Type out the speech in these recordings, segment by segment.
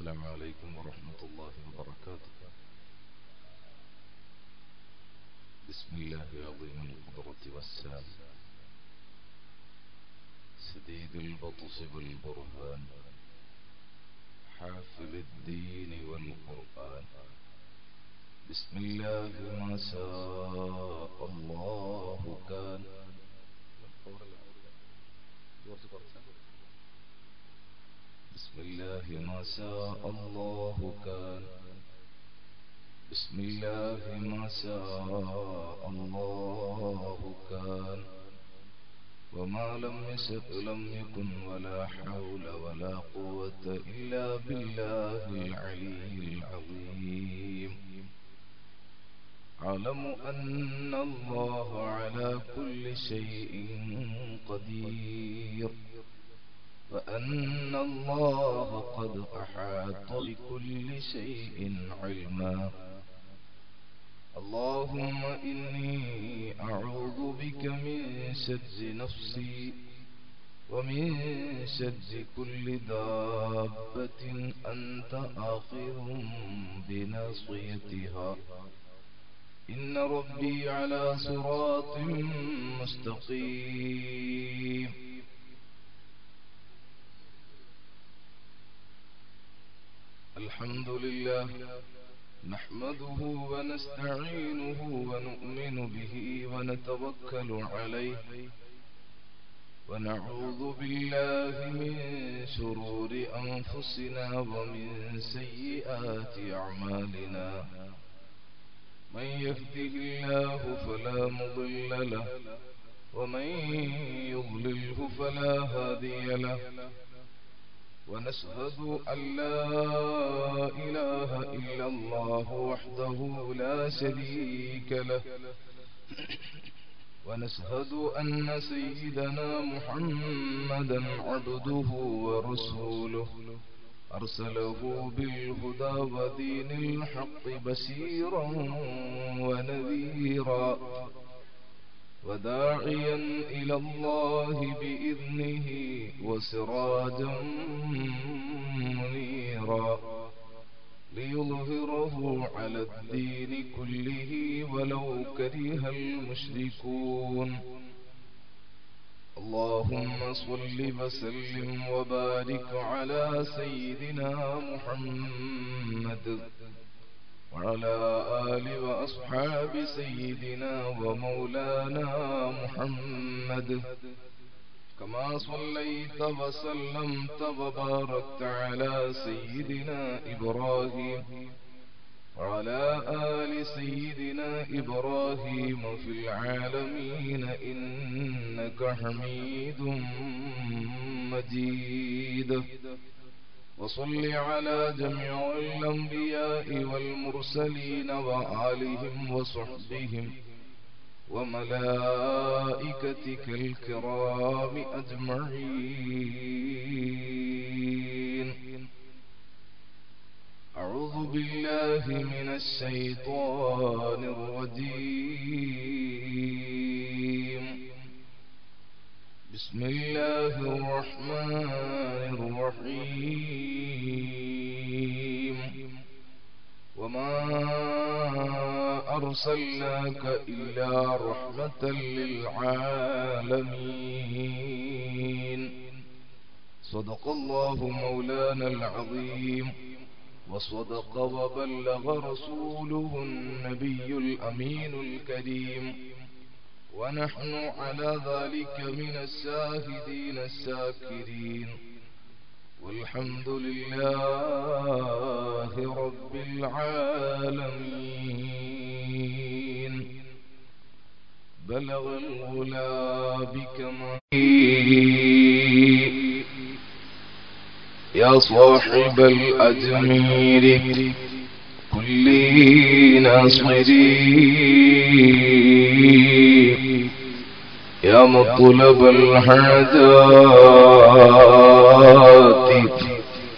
السلام عليكم ورحمة الله وبركاته. بسم الله عظيم القدرة والسلام. سديد البطش بالبرهان. حافل الدين والقرآن. بسم الله ما شاء الله كان. بسم الله ما شاء الله كان. بسم الله ما شاء الله كان. وما لم يشأ لم يكن ولا حول ولا قوة إلا بالله العلي العظيم. أعلم أن الله على كل شيء قدير. وأن الله قد أحاط بكل شيء علما. اللهم إني أعوذ بك من شر نفسي ومن شر كل دابة أنت آخذ بناصيتها. إن ربي على صراط مستقيم. الحمد لله نحمده ونستعينه ونؤمن به ونتوكل عليه ونعوذ بالله من شرور أنفسنا ومن سيئات أعمالنا. من يهده الله فلا مضل له ومن يضلله فلا هادي له. ونشهد أن لا إله إلا الله وحده لا شريك له. ونشهد أن سيدنا محمدا عبده ورسوله. أرسله بالهدى ودين الحق بشيرا ونذيرا. وداعيا إلى الله بإذنه وسراجا منيرا ليظهره على الدين كله ولو كره المشركون. اللهم صل وسلم وبارك على سيدنا محمد. وعلى آل وأصحاب سيدنا ومولانا محمد. كما صليت وسلمت وباركت على سيدنا إبراهيم وعلى آل سيدنا إبراهيم في العالمين إنك حميد مجيد. وصل على جميع الأنبياء والمرسلين وآلهم وصحبهم وملائكتك الكرام أجمعين. أعوذ بالله من الشيطان الرجيم. بسم الله الرحمن الرحيم. وما أرسلناك إلا رحمة للعالمين. صدق الله مولانا العظيم. وصدق وبلغ رسوله النبي الأمين الكريم. ونحن على ذلك من الشاهدين الشاكرين. والحمد لله رب العالمين. بلغ الغلا بكما يا صاحب الأجمير كل ناصري. يا مطلب الحاجات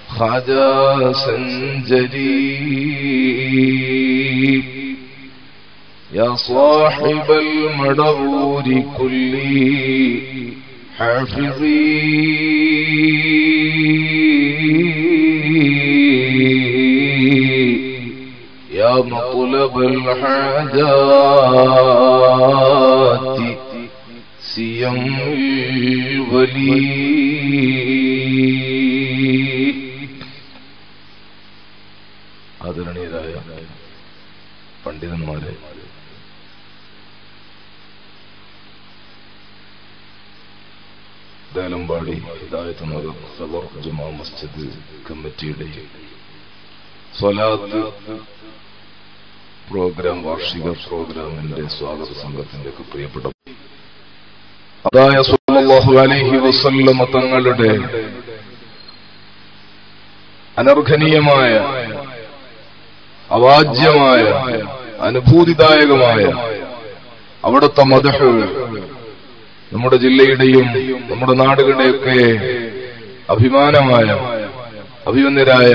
خجا سنجري يا صاحب المدور كل حافظي. يا مطلب الحاجات سيم الولي ആദരണീയരായ പണ്ഡിതന്മാരെ ദേലമ്പാടി ഹിദായത്ത് നഗർ സബർ ജുമാ മസ്ജിദ് കമ്മിറ്റിയുടെ സ്വലാത്ത് പ്രോഗ്രാം വാർഷിക പ്രോഗ്രാമിന്റെ സ്വാഗത സംഘത്തിന്റെ ഒക്കെ പ്രിയപ്പെട്ട അതായ സല്ലല്ലാഹു അലൈഹി വസല്ലമ തങ്ങളുടെ അനർഘനീയമായ അവാജ്യമായ അനുഭൂതിദായകമായ അവിടുത്തെ മതഹ് നമ്മുടെ ജില്ലയുടെയും നമ്മുടെ നാടുകളുടെയൊക്കെ അഭിമാനമായ അഭിമന്യരായ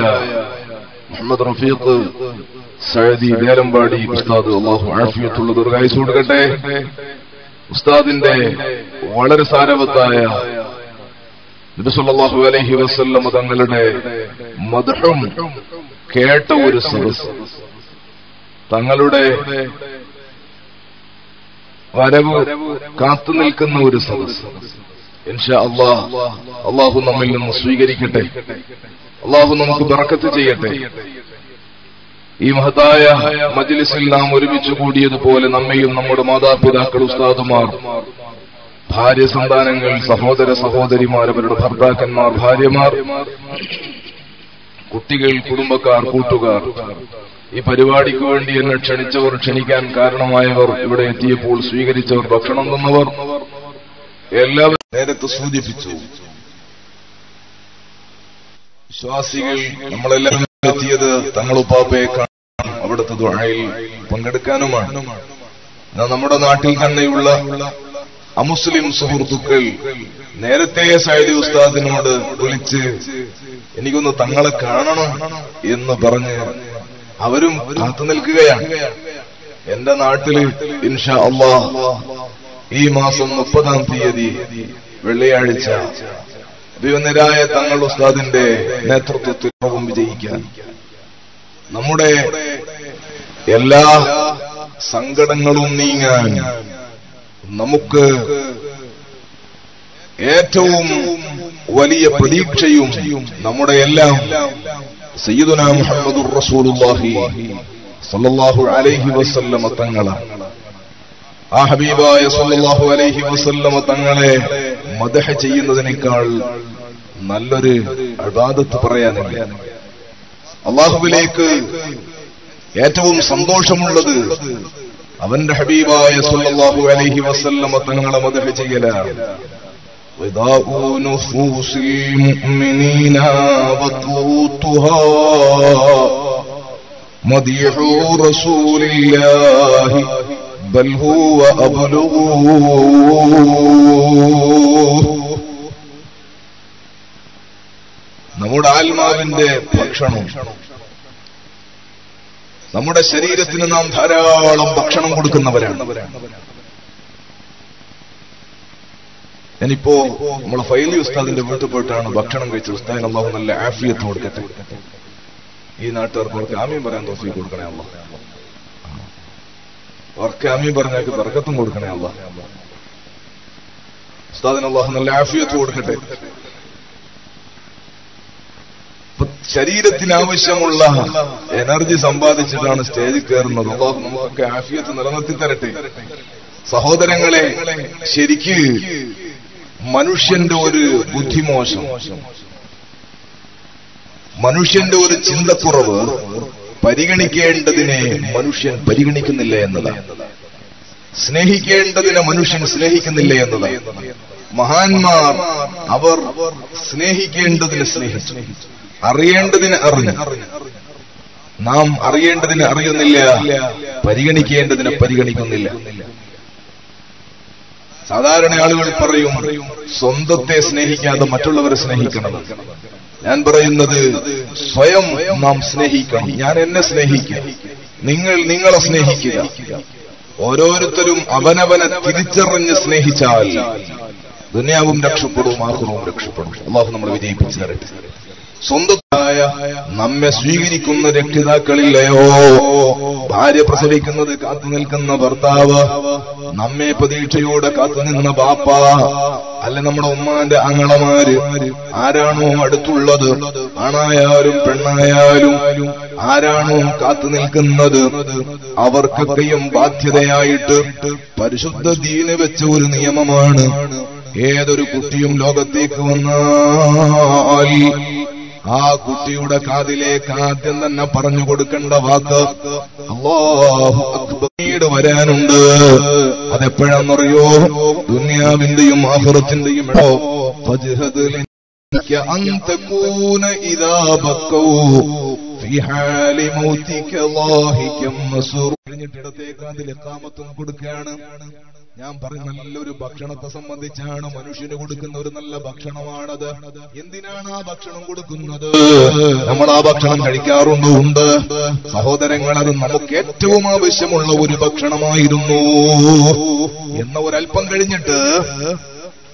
മുഹമ്മദ് റഫീഖ് സഴദി നേരമ്പാടി ഉസ്താദ് അള്ളാഹു ആഫിയത്തുള്ള ദീർഘായുസ് കൊടുക്കട്ടെ ഉസ്താദിന്റെ വളരെ സാരവത്തായ നബിസല്ലാഹു അലഹി വസ്ല്ലം തങ്ങളുടെ മധുഹം കേട്ട ഒരു സദസ് തങ്ങളുടെ വരവ് കാത്തു നിൽക്കുന്ന ഒരു സദസ് ഇൻഷാ അള്ളാഹ് നമ്മിൽ നിന്ന് സ്വീകരിക്കട്ടെ. അള്ളാഹു നമുക്ക് ബറക്കത്ത് ചെയ്യട്ടെ. ഈ മഹത്തായ മജ്ലിസിൽ നാം ഒരുമിച്ച് കൂടിയതുപോലെ നമ്മയും നമ്മുടെ മാതാപിതാക്കൾ ഉസ്താദുമാർ ഭാര്യ സന്താനങ്ങൾ സഹോദര സഹോദരിമാർ അവരുടെ ഭർത്താക്കന്മാർ ഭാര്യമാർ കുട്ടികൾ കുടുംബക്കാർ കൂട്ടുകാർ ഈ പരിപാടിക്ക് വേണ്ടി എന്നെ ക്ഷണിച്ചവർ ക്ഷണിക്കാൻ കാരണമായവർ ഇവിടെ എത്തിയപ്പോൾ സ്വീകരിച്ചവർ ഭക്ഷണം തന്നവർ എല്ലാവരും നേരത്തെ സൂചിപ്പിച്ചു. വിശ്വാസികൾ നമ്മളെല്ലാവരും എത്തിയത് തങ്ങളുപ്പാപ്പയെ കാണാൻ അവിടുത്തെ ദുഴയിൽ പങ്കെടുക്കാനുമാണ്. നമ്മുടെ നാട്ടിൽ തന്നെയുള്ള അമുസ്ലിം സുഹൃത്തുക്കൾ നേരത്തെ സൈദി ഉസ്താദിനോട് വിളിച്ച് എനിക്കൊന്ന് തങ്ങളെ കാണണം എന്ന് പറഞ്ഞ് അവരും കാത്തു നിൽക്കുകയാണ്. എന്റെ നാട്ടിൽ ഇൻഷാ അള്ളാ ഈ മാസം മുപ്പതാം തീയതി വെള്ളിയാഴ്ച അഭിവന്ദരായ തങ്ങൾ ഉസ്താദിന്റെ നേതൃത്വത്തിൽ വിജയിക്കാൻ. നമ്മുടെ എല്ലാ സങ്കടങ്ങളും നീങ്ങാൻ നമുക്ക് ഏറ്റവും വലിയ പ്രതീക്ഷയും നമ്മുടെ എല്ലാം സയ്യിദുന മുഹമ്മദുർ റസൂലുള്ളാഹി സല്ലല്ലാഹു അലൈഹി വസല്ലമ തങ്ങളാണ്. ആ ഹബീബായ സല്ലല്ലാഹു അലൈഹി വസല്ലമ തങ്ങളെ മദഹ ചെയ്യുന്നതിനേക്കാൾ നല്ലൊരു അബാദത്ത് പറയാനില്ല അള്ളാഹുവിലേക്ക് ഏറ്റവും സന്തോഷമുള്ളത് അവന്റെ ഹബീബായ സല്ലല്ലാഹു അലൈഹി വസല്ലമ തങ്ങളെ മദഹ ചെയ്യലാണ് وضاء نفوس المؤمنين وطوطها مديح رسول الله بل هو أبلغ നമ്മുടെ ആത്മാവിന്റെ ഭക്ഷണം നമ്മുടെ ശരീരത്തിന് നാം ധാരാളം ഭക്ഷണം കൊടുക്കുന്നവരാണ് ഞാനിപ്പോ നമ്മളെ ഫൈലി ഉസ്താദിന്റെ വീട്ടിൽ പോയിട്ടാണ് ഭക്ഷണം കഴിച്ചത് ഉസ്താദിന് അള്ളാഹു നല്ല ആഫിയത്ത് കൊടുക്കട്ടെ ഈ നാട്ടുകാർക്ക് അവർക്ക് ആമീൻ പറയാൻ തോഫി കൊടുക്കണേ അല്ല അവർക്ക് ആമീൻ പറഞ്ഞാൽ ബർക്കത്തും കൊടുക്കണേ അല്ല ഉസ്താദിന് അള്ളാഹു നല്ല ആഫിയത്ത് കൊടുക്കട്ടെ. ശരീരത്തിന് ആവശ്യമുള്ള എനർജി സമ്പാദിച്ചിട്ടാണ് സ്റ്റേജിൽ കയറുന്നത്. അള്ളാഹു നമുക്കൊക്കെ ആഫിയത്ത് നിലനിർത്തി തരട്ടെ സഹോദരങ്ങളെ ശരിക്ക് മനുഷ്യന്റെ ഒരു ബുദ്ധിമോശം. മനുഷ്യന്റെ ഒരു ചിന്തക്കുറവ് പരിഗണിക്കേണ്ടതിനെ മനുഷ്യൻ പരിഗണിക്കുന്നില്ല എന്നതാണ് സ്നേഹിക്കേണ്ടതിനെ മനുഷ്യൻ സ്നേഹിക്കുന്നില്ല എന്നതാണ് മഹാന്മാർ അവർ സ്നേഹിക്കേണ്ടതിനെ സ്നേഹിച്ചു. അറിയേണ്ടതിന് അറിഞ്ഞു. നാം അറിയേണ്ടതിന് അറിയുന്നില്ല പരിഗണിക്കേണ്ടതിനെ പരിഗണിക്കുന്നില്ല. സാധാരണ ആളുകൾ പറയും സ്വന്തത്തെ സ്നേഹിക്കാതെ മറ്റുള്ളവരെ സ്നേഹിക്കണം. ഞാൻ പറയുന്നത് സ്വയം നാം സ്നേഹിക്കണം. ഞാൻ എന്നെ സ്നേഹിക്കുക നിങ്ങൾ നിങ്ങളെ സ്നേഹിക്കുക. ഓരോരുത്തരും അവനവനെ തിരിച്ചറിഞ്ഞ് സ്നേഹിച്ചാൽ ദുനിയാവും രക്ഷപ്പെടും ആഹ്റവും രക്ഷപ്പെടും. അള്ളാഹു നമ്മൾ വിജയിപ്പിച്ചു തരട്ടെ. സ്വന്തത്തായ നമ്മെ സ്വീകരിക്കുന്ന രക്ഷിതാക്കളില്ലയോ? ഭാര്യ പ്രസവിക്കുന്നത് കാത്തു നിൽക്കുന്ന ഭർത്താവ് നമ്മെ പ്രതീക്ഷയോടെ കാത്തു നിന്ന ബാപ്പ അല്ല നമ്മുടെ ഉമ്മാന്റെ അങ്ങളമാര്? ആരാണോ അടുത്തുള്ളത്? ആണായാലും പെണ്ണായാലും ആരാണോ കാത്തു നിൽക്കുന്നത്? അവർക്കൊക്കെയും ബാധ്യതയായിട്ട് പരിശുദ്ധ ദീന വെച്ച ഒരു നിയമമാണ്. ഏതൊരു കുട്ടിയും ലോകത്തേക്ക് വന്നാൽ ആ കുട്ടിയുടെ കാതിലേക്ക് ആദ്യം തന്നെ പറഞ്ഞു കൊടുക്കേണ്ട വാക്ക് അല്ലാഹു അക്ബർ പിന്നീട് വരാനുണ്ട് അതെപ്പോഴാണെന്നറിയോ ദുനിയാവിന്റെയും ആഹുറത്തിന്റെയും ഇടോ ഫജ്ഹദ് لك أن تكون إذا بكوا في حال موتك ضاحكا مسرورا ഞാൻ പറഞ്ഞ നല്ലൊരു ഭക്ഷണത്തെ സംബന്ധിച്ചാണ് മനുഷ്യന് കൊടുക്കുന്ന ഒരു നല്ല ഭക്ഷണമാണത്. എന്തിനാണ് ആ ഭക്ഷണം കൊടുക്കുന്നത്? നമ്മൾ ആ ഭക്ഷണം കഴിക്കാറുണ്ടോ ഉണ്ട് സഹോദരങ്ങൾ അത് നമുക്ക് ഏറ്റവും ആവശ്യമുള്ള ഒരു ഭക്ഷണമായിരുന്നു. എന്ന ഒരല്പം കഴിഞ്ഞിട്ട്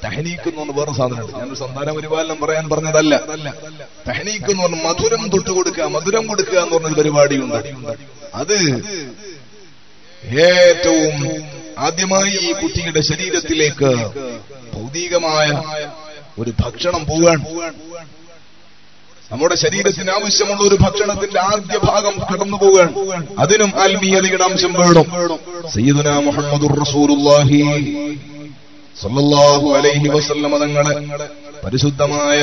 തഹനീക്കുന്നു എന്ന് പറഞ്ഞ വേറെ സാധനമുണ്ട്. ഞാനൊരു സന്താന പരിപാലനം പറയാൻ പറഞ്ഞതല്ല. തഹനീക്കുന്നു എന്ന് മധുരം തൊട്ട് കൊടുക്കുക മധുരം കൊടുക്കുക എന്ന് പറഞ്ഞൊരു പരിപാടിയുണ്ട്. അത് ഏറ്റവും ആദ്യമായി ഈ കുട്ടിയുടെ ശരീരത്തിലേക്ക് ഭൗതികമായ ഒരു ഭക്ഷണം പോവാൻ. നമ്മുടെ ശരീരത്തിന് ആവശ്യമുള്ള ഒരു ഭക്ഷണത്തിന്റെ ആദ്യ ഭാഗം കടന്നു പോകാൻ അതിനും ആത്മീയതയുടെ അംശം വേണം. സയ്യിദുന മുഹമ്മദുർ റസൂലുള്ളാഹി. സല്ലല്ലാഹു അലൈഹി വസല്ലമ തങ്ങളെ പരിശുദ്ധമായ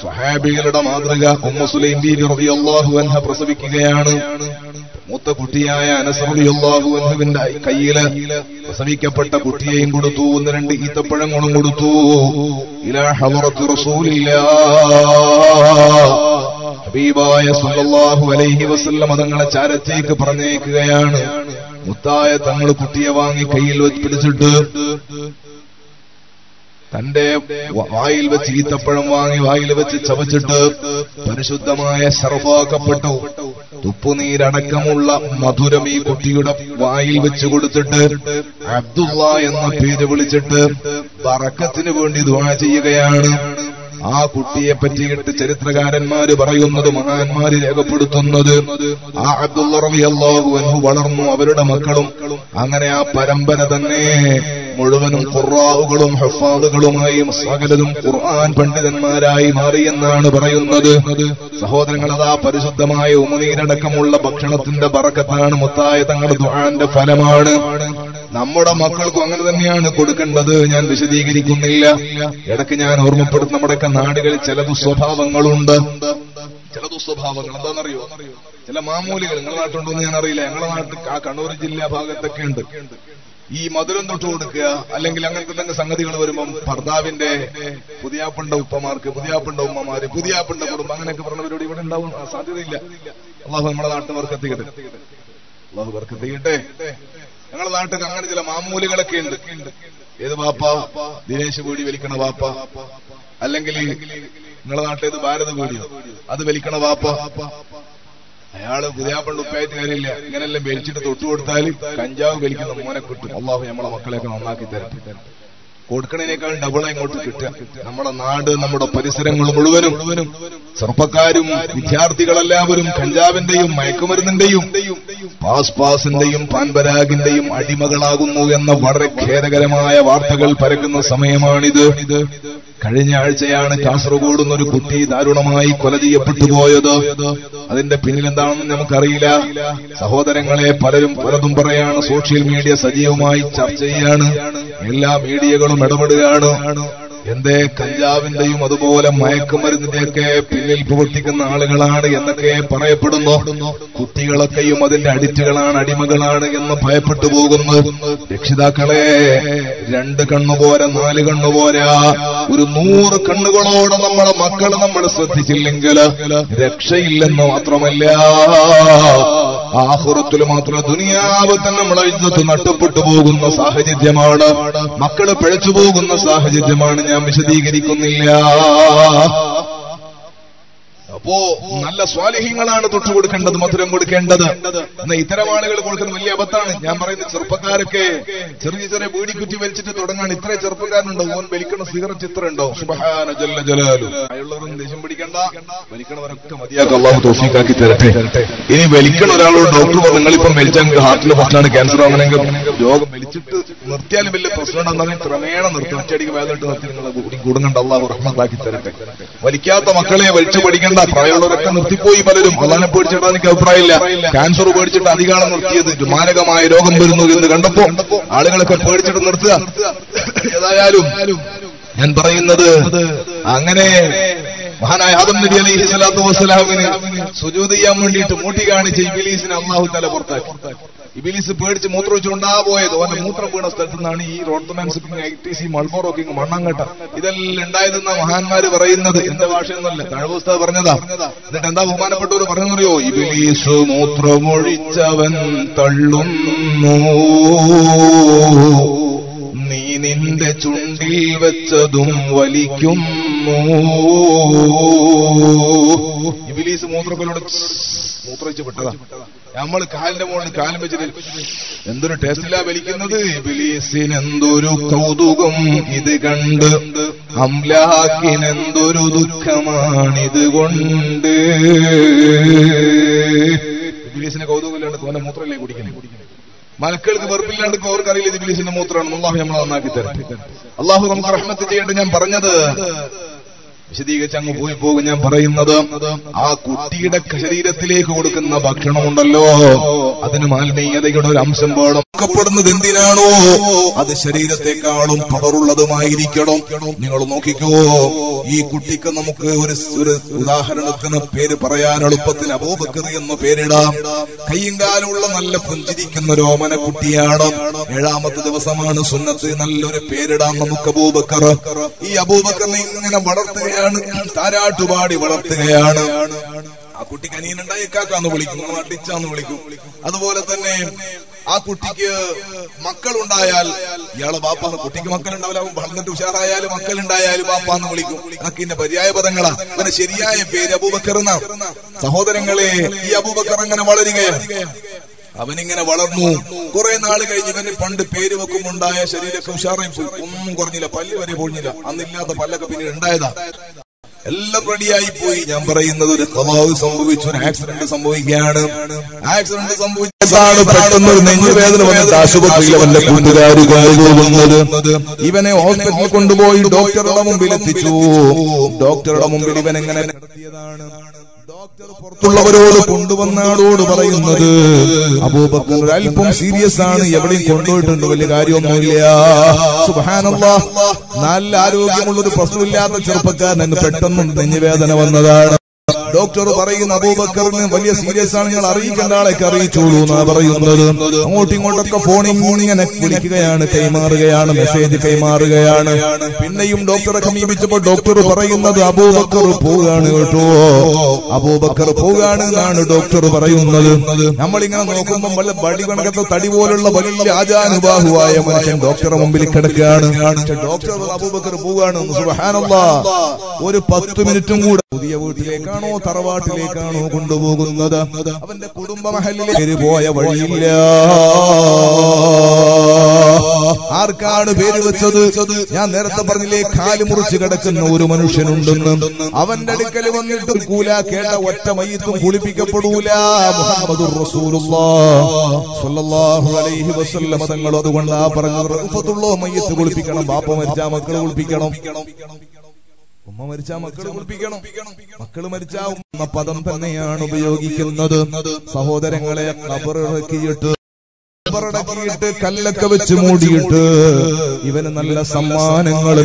സ്വഹാബികളുടെ മാതൃക ഉമ്മസുലൈം സുലൈം ബീവി റളിയല്ലാഹു അൻഹ പ്രസവിക്കുകയാണ്. മൂത്ത കുട്ടിയായ അനസ് റളിയല്ലാഹു അൻഹുവിന്റെ കയ്യിൽ പ്രസവിക്കപ്പെട്ട കുട്ടിയെയും കൊടുത്തു ഒന്ന് രണ്ട് ഈത്തപ്പഴങ്ങളും കൊടുത്തു. ഇലാ ഹബീബായ സല്ലല്ലാഹു അലൈഹി വസല്ലമ തങ്ങളെ ചാരത്തേക്ക് പറഞ്ഞേക്കുകയാണ് മുത്തായ തങ്ങൾ കുട്ടിയെ വാങ്ങി കയ്യിൽ പിടിച്ചിട്ട് തന്റെ വായിൽ വെച്ച് ഈത്തപ്പഴം വാങ്ങി വായിൽ വെച്ച് ചവച്ചിട്ട് പരിശുദ്ധമായ സർവാക്കപ്പെട്ടു തുപ്പുനീരടക്കമുള്ള മധുരം ഈ കുട്ടിയുടെ വായിൽ വെച്ച് കൊടുത്തിട്ട് അബ്ദുള്ള എന്ന പേര് വിളിച്ചിട്ട് പറക്കത്തിന് വേണ്ടി ദുആ ചെയ്യുകയാണ്. ആ കുട്ടിയെ പറ്റിയിട്ട് ചരിത്രകാരന്മാര് പറയുന്നത് മഹാന്മാര് രേഖപ്പെടുത്തുന്നത് ആ അബ്ദുള്ള റളിയല്ലാഹു അൻഹു വളർന്നു. അവരുടെ മക്കളും അങ്ങനെ ആ പരമ്പര തന്നെ. മുഴുവനും കുറാവുകളും ഹഫാദുകളുമായും സകലതും ഖുർആൻ പണ്ഡിതന്മാരായി മാറിയെന്നാണ് പറയുന്നത്. സഹോദരങ്ങൾ അതാ പരിശുദ്ധമായ ഉമനീരടക്കമുള്ള ഭക്ഷണത്തിന്റെ പറക്കത്താണ് മുത്തായ തങ്ങളുടെ ദുആന്റെ ഫലമാണ്. നമ്മുടെ മക്കൾക്കും അങ്ങനെ തന്നെയാണ് കൊടുക്കേണ്ടത്. ഞാൻ വിശദീകരിക്കുന്നില്ല. ഇടയ്ക്ക് ഞാൻ ഓർമ്മപ്പെടുത്തുന്ന നമ്മുടെയൊക്കെ നാടുകളിൽ ചില ദുസ്വഭാവങ്ങളുണ്ട്. ചില ദുസ്വഭാവങ്ങൾ എന്താണെന്നറിയോ? ചില മാമൂലികൾ. നിങ്ങളുടെ നാട്ടിലുണ്ടോ എന്ന് ഞാൻ അറിയില്ല. ഞങ്ങളുടെ നാട്ടിൽ ആ കണ്ണൂർ ജില്ലാ ഭാഗത്തൊക്കെ ഉണ്ട്. ഈ മധുരം തൊട്ട് കൊടുക്കുക. അല്ലെങ്കിൽ അങ്ങനത്തെ തന്നെ സംഗതികൾ വരുമ്പം ഭർത്താവിന്റെ പുതിയാപ്പണ്ട ഉപ്പമാർക്ക് പുതിയാപ്പണ്ട ഉമ്മമാര് പുതിയാപ്പണ്ട കുടുംബം അങ്ങനെയൊക്കെ പറഞ്ഞവരോട് ഇവിടെ ഉണ്ടാവും. സാധ്യതയില്ല. അള്ളാഹു നമ്മുടെ നാട്ടിൽ വർക്കെത്തിക്കട്ടെ. അള്ളാഹു വർക്കെത്തിക്കട്ടെ. ഞങ്ങളുടെ നാട്ടിൽ അങ്ങനെ ചില മാമൂലികളൊക്കെ ഉണ്ട്. ഏത് വാപ്പ? ദിനേശ് വീടി വലിക്കണ വാപ്പ. അല്ലെങ്കിൽ നിങ്ങളുടെ നാട്ടിലേത് ഭാരത വീടിയോ അത് വലിക്കണ വാപ്പ. അയാൾ പുതിയാപ്പണ്ട് ഉപ്പായിട്ട് കാര്യമില്ല. ഇങ്ങനെല്ലാം വലിച്ചിട്ട് തൊട്ടു കൊടുത്താൽ കഞ്ചാവ് വലിക്കുന്ന മോനെ കിട്ടും. അള്ളാഹു നമ്മളെ മക്കളെയൊക്കെ നന്നാക്കി തരട്ടെ കൊടുക്കണേക്കാൾ ഡബിൾ ഇങ്ങോട്ട് കിട്ടുക. നമ്മുടെ നാട് നമ്മുടെ പരിസരങ്ങൾ മുഴുവനും ചെറുപ്പക്കാരും വിദ്യാർത്ഥികളെല്ലാവരും കഞ്ചാവിന്റെയും മയക്കുമരുന്നിന്റെയും പാസ് പാസിന്റെയും പാൻപരാഗിന്റെയും അടിമകളാകുന്നു എന്ന വളരെ ഖേദകരമായ വാർത്തകൾ പരക്കുന്ന സമയമാണിത്. കഴിഞ്ഞ ആഴ്ചയാണ് കാസർഗോഡ് നിന്നൊരു കുട്ടി ദാരുണമായി കൊല ചെയ്യപ്പെട്ടു പോയത് അതിന്റെ പിന്നിലെന്താണെന്ന് നമുക്കറിയില്ല. സഹോദരങ്ങളെ പലരും പലതും പറയാണ്. സോഷ്യൽ മീഡിയ സജീവമായി ചർച്ച ചെയ്യാണ്. എല്ലാ മീഡിയകളും ഇടപെടുകയാണ്. എന്തേ കഞ്ചാവിന്റെയും അതുപോലെ മയക്കുമരുന്നിന്റെയൊക്കെ പിന്നിൽ പ്രവർത്തിക്കുന്ന ആളുകളാണ് എന്നൊക്കെ പറയപ്പെടുന്നു. കുട്ടികളൊക്കെയും അതിന്റെ അടിറ്റുകളാണ് അടിമകളാണ് എന്ന് ഭയപ്പെട്ടു പോകുന്നു. രക്ഷിതാക്കളെ രണ്ട് കണ്ണു പോരാ നാല് കണ്ണു പോരാ ഒരു നൂറ് കണ്ണുകളോട് നമ്മളെ മക്കൾ നമ്മൾ ശ്രദ്ധിച്ചില്ലെങ്കിൽ രക്ഷയില്ലെന്ന് മാത്രമല്ല. ആഹുറത്തിൽ മാത്രം ദുനിയാവ് തന്നെ നമ്മളെ ഇന്നത്തെ നട്ടപ്പെട്ടു പോകുന്ന സാഹചര്യമാണ്. മക്കൾ പിഴച്ചു പോകുന്ന സാഹചര്യമാണ് ഞാൻ വിശദീകരിക്കുന്നില്ല. അപ്പോ നല്ല സ്വാലിഹ്യങ്ങളാണ് തൊട്ടു കൊടുക്കേണ്ടത് മധുരം കൊടുക്കേണ്ടത്. എന്നാൽ ഇത്തരം ആളുകൾ കൊടുക്കുന്ന വലിയ അബദ്ധമാണ്. ഞാൻ പറയുന്ന ചെറുപ്പക്കാരൊക്കെ ചെറിയ ചെറിയ വീടിക്കുറ്റി കുറ്റി വലിച്ചിട്ട് തുടങ്ങാൻ ഇത്ര ചെറുപ്പക്കാരനുണ്ടോ? ഓൻ വലിക്കണ സിഗരറ്റ് ഇത്ര ഉണ്ടോ സുബഹാന ജല്ല ജലാലു. അയുള്ളവരൊന്നും ദേഷ്യം പിടിക്കണ്ട. വലിക്കണവരൊക്കെ മതിയാക്കി അള്ളാഹു തോഫീക്കാക്കി തരട്ടെ. ഇനി വലിക്കണ ഒരാളോട് ഡോക്ടർ പറഞ്ഞു നിങ്ങളിപ്പം വലിച്ചാൽ ഹാർട്ടിന് പ്രശ്നമാണ് ക്യാൻസർ ആവണമെങ്കിൽ രോഗം വലിച്ചിട്ട് നിർത്തിയാലും വലിയ പ്രശ്നമുണ്ടെന്ന് ക്രമേണ നിർത്തി. ഒറ്റയടിക്ക് വേദനിട്ട് നിർത്തി നിങ്ങളെ കൂടി കൂടുന്നുണ്ട്. അള്ളാഹു റഹ്മത്താക്കി തരട്ടെ. വലിക്കാത്ത മക്കളെ വലിച്ചു പഠിക്കേണ്ട. പ്രായമുള്ളവരൊക്കെ നിർത്തിപ്പോയി പലരും. അള്ളാനെ പേടിച്ചിട്ട് എനിക്ക് അഭിപ്രായമില്ല. ക്യാൻസർ പേടിച്ചിട്ട് അധികമാണ് നിർത്തിയത് മാരകമായ രോഗം വരുന്നു എന്ന് കണ്ടപ്പോ ആളുകളൊക്കെ പേടിച്ചിട്ട് നിർത്തുക. ഏതായാലും ഞാൻ പറയുന്നത് അങ്ങനെ മഹാനായ ആദം നബി അലൈഹി സ്വലാത്തു വസ്സലാമിന് സുജൂത് ചെയ്യാൻ വേണ്ടിയിട്ട് മൂട്ടി കാണിച്ച് ഇബിലീസിനെ അള്ളാഹു തല പുറത്താക്കി. ഇബിലീസ് പേടിച്ച് മൂത്രമൊഴിച്ചുകൊണ്ടാ പോയത്. ഓന്റെ മൂത്രം വീണ സ്ഥലത്തു നിന്നാണ് ഈ റോഡ്മാൻ സിപ്പിംഗ് ഐ ടി സി മൾബോറോക്കിങ് മണ്ണങ്ങട്ട ഇതെല്ലാം ഉണ്ടായതെന്ന മഹാന്മാര് പറയുന്നത്. എന്റെ ഭാഷയൊന്നുമല്ല. പുസ്തകം പറഞ്ഞതാ. എന്നിട്ട് എന്താ ബഹുമാനപ്പെട്ടവർ പറഞ്ഞെന്നറിയോ ഇബിലീസ് മൂത്രമൊഴിച്ചവൻ തള്ളുന്നു. നീ നിന്റെ ചുണ്ടിൽ വെച്ചതും വലിക്കുന്നു. ഇബിലീസ് മൂത്രക്കൊലോട് മൂത്രമൊഴിച്ച് വിട്ടതാ. നമ്മൾ കാലിന്റെ മുകളിൽ കാലം വെച്ചിട്ട് എന്തൊരു ടേസ്റ്റില്ല വലിക്കുന്നത്? എന്തൊരു കൗതുകം ഇത് കണ്ട് അംലാക്കിനെന്തൊരു ദുഃഖമാണിത് കൊണ്ട്. ഇബിലീസിന് കൗതുകമില്ലാണ്ട് തോന്നെ മൂത്രമല്ലേ കുടിക്കണേ മലക്കൾക്ക് വെറുപ്പില്ലാണ്ട് അവർക്കറിയില്ല ഇത് മൂത്രമാണ് അള്ളാഹു നമ്മളെ നന്നാക്കി തരാം അള്ളാഹു നമുക്ക് റഹ്മത്ത് ചെയ്യേണ്ട ഞാൻ പറഞ്ഞത്. വിശദീകരിച്ച് അങ്ങ് പോയി പോകും ഞാൻ പറയുന്നത് ആ കുട്ടിയുടെ ശരീരത്തിലേക്ക് കൊടുക്കുന്ന ഭക്ഷണമുണ്ടല്ലോ. അതിന് മാലിന്യതയുടെ ഒരു അംശം വേണം. എന്തിനാണോ? അത് ശരീരത്തെക്കാളും പവറുള്ളതുമായിരിക്കണം. നിങ്ങൾ നോക്കിക്കോ ഈ കുട്ടിക്ക് നമുക്ക് ഒരു ഒരു ഉദാഹരണത്തിന് പേര് പറയാൻ എളുപ്പത്തിൽ അബൂബക്കർ എന്ന പേരിടാം. കയ്യും കാലുള്ള നല്ല പുഞ്ചിരിക്കുന്ന രോമന കുട്ടിയാണ്. ഏഴാമത്തെ ദിവസമാണ് സുന്നത്ത്. നല്ലൊരു പേരിടാം നമുക്ക് അബൂബക്കർ. ഈ അബൂബക്കറിനെ ഇങ്ങനെ വളർത്തുകയാണ് താരാട്ടുപാടി വളർത്തുകയാണ്. ആ കുട്ടിക്ക് അനിയനുണ്ടായി കാക്കാന്ന് വിളിക്കും അടിച്ചാന്ന് വിളിക്കും. അതുപോലെ തന്നെ ആ കുട്ടിക്ക് മക്കളുണ്ടായാൽ ഇയാളെ ബാപ്പാന്ന് കുട്ടിക്ക് മക്കളുണ്ടാവില്ല അവൻ വളർന്നിട്ട് ഉഷാറായാലും മക്കളുണ്ടായാലും ബാപ്പാന്ന് വിളിക്കും. അതൊക്കെ ഇന്ന പര്യായ പദങ്ങളാ. അങ്ങനെ ശരിയായ പേര് അബൂബക്കർ എന്നാ. സഹോദരങ്ങളെ ഈ അബൂബക്കർ അങ്ങനെ വളരുകയാണ്. അവനിങ്ങനെ വളർന്നു. കുറെ നാൾ കഴിഞ്ഞ് ഇവന് പണ്ട് പേര് വെക്കുമുണ്ടായ ശരീരമൊക്കെ ഉഷാറായി പോയി. ഒന്നും കുറഞ്ഞില്ല. പല്ല് വരെ പൊഴിഞ്ഞില്ല അന്നില്ലാത്ത പല്ലൊക്കെ പിന്നീട് ഉണ്ടായതാ. എല്ലാം റെഡിയായി പോയി. ഞാൻ പറയുന്നത് ഒരു കവാവ് സംഭവിച്ചു. ഒരു ആക്സിഡന്റ് സംഭവിക്കുകയാണ്. ആക്സിഡന്റ് സംഭവിച്ചതാണ് പെട്ടെന്ന് ഒരു നെഞ്ഞുവേദന വന്നിട്ട് ആശുപത്രിയിൽ അവന്റെ കൂട്ടുകാർ കൊണ്ടുപോകുന്നത് ഇവനെ ഹോസ്പിറ്റലിൽ കൊണ്ടുപോയി ഡോക്ടറുടെ മുമ്പിൽ എത്തിച്ചു. ഡോക്ടറുടെ മുമ്പിൽ ഇവൻ എങ്ങനെ നടത്തിയതാണ്? പുറത്തുള്ളവരോട് കൊണ്ടുവന്നാളോട് പറയുന്നത്. അബൂബക്കർ അല്പം സീരിയസ് ആണ്. എവിടെയും കൊണ്ടുപോയിട്ടുണ്ട്. വലിയ കാര്യമൊന്നുമില്ല. സുബാനല്ലാ നല്ല ആരോഗ്യമുള്ളൊരു പ്രശ്നമില്ലാത്ത ചെറുപ്പക്കാരൻ പെട്ടെന്ന് നെഞ്ഞുവേദന വന്നതാണ്. ഡോക്ടർ പറയുന്ന അബൂബക്കറിന് വലിയ സീരിയസ് ആണ് നിങ്ങൾ അറിയിക്കേണ്ട ആളൊക്കെ അറിയിച്ചോളൂ എന്നാണ് പറയുന്നത്. അങ്ങോട്ടും ഇങ്ങോട്ടൊക്കെ ഫോണിൽ ഇങ്ങനെ വിളിക്കുകയാണ് കൈമാറുകയാണ് മെസ്സേജ് കൈമാറുകയാണ്. പിന്നെയും ഡോക്ടറെ സമീപിച്ചപ്പോൾ ഡോക്ടർ പറയുന്നത് അബൂബക്കർ പോവുകയാണ് കേട്ടോ. അബൂബക്കർ പോവുകയാണ് എന്നാണ് ഡോക്ടർ പറയുന്നത്. നമ്മളിങ്ങനെ നോക്കുമ്പോൾ വല്ല ബടി കണക്കത്തെ തടി പോലുള്ള വലിയ ആചാനുബാഹുവായ മനുഷ്യൻ ഡോക്ടറെ മുമ്പിൽ കിടക്കുകയാണ്. ഡോക്ടർ അബൂബക്കർ പോവുകയാണ്. ഒരു പത്ത് മിനിറ്റും കൂടെ പുതിയ വീട്ടിലേക്കാണോ തറവാട്ടിലേക്കാണോ കൊണ്ടുപോകുന്നത്? അവന്റെ കുടുംബ മഹലിലേക്ക് പോയ വഴിയില്ല. ആർക്കാണ് പേര് വെച്ചത്? ഞാൻ നേരത്തെ പറഞ്ഞില്ലേ കാൽ മുറിച്ച് കിടക്കുന്ന ഒരു മനുഷ്യനുണ്ടെന്ന്. അവന്റെ അടുക്കൽ വന്നിട്ടും കൂല കേട്ട ഒറ്റ മയ്യത്തും കുളിപ്പിക്കപ്പെടൂല. മുഹമ്മദ് തങ്ങൾ അതുകൊണ്ടാ പറഞ്ഞത് മയ്യത്ത് കുളിപ്പിക്കണം ബാപ്പ മരിച്ച മക്കളെ കുളിപ്പിക്കണം. ഉമ്മ മരിച്ച മക്കൾ കുളിപ്പിക്കണം. മക്കൾ മരിച്ച ഉമ്മ പദം തന്നെയാണ് ഉപയോഗിക്കുന്നത്. സഹോദരങ്ങളെ കബറിറക്കിയിട്ട് കബറടക്കിയിട്ട് കല്ലൊക്കെ വെച്ച് മൂടിയിട്ട് ഇവന് നല്ല സമ്മാനങ്ങൾ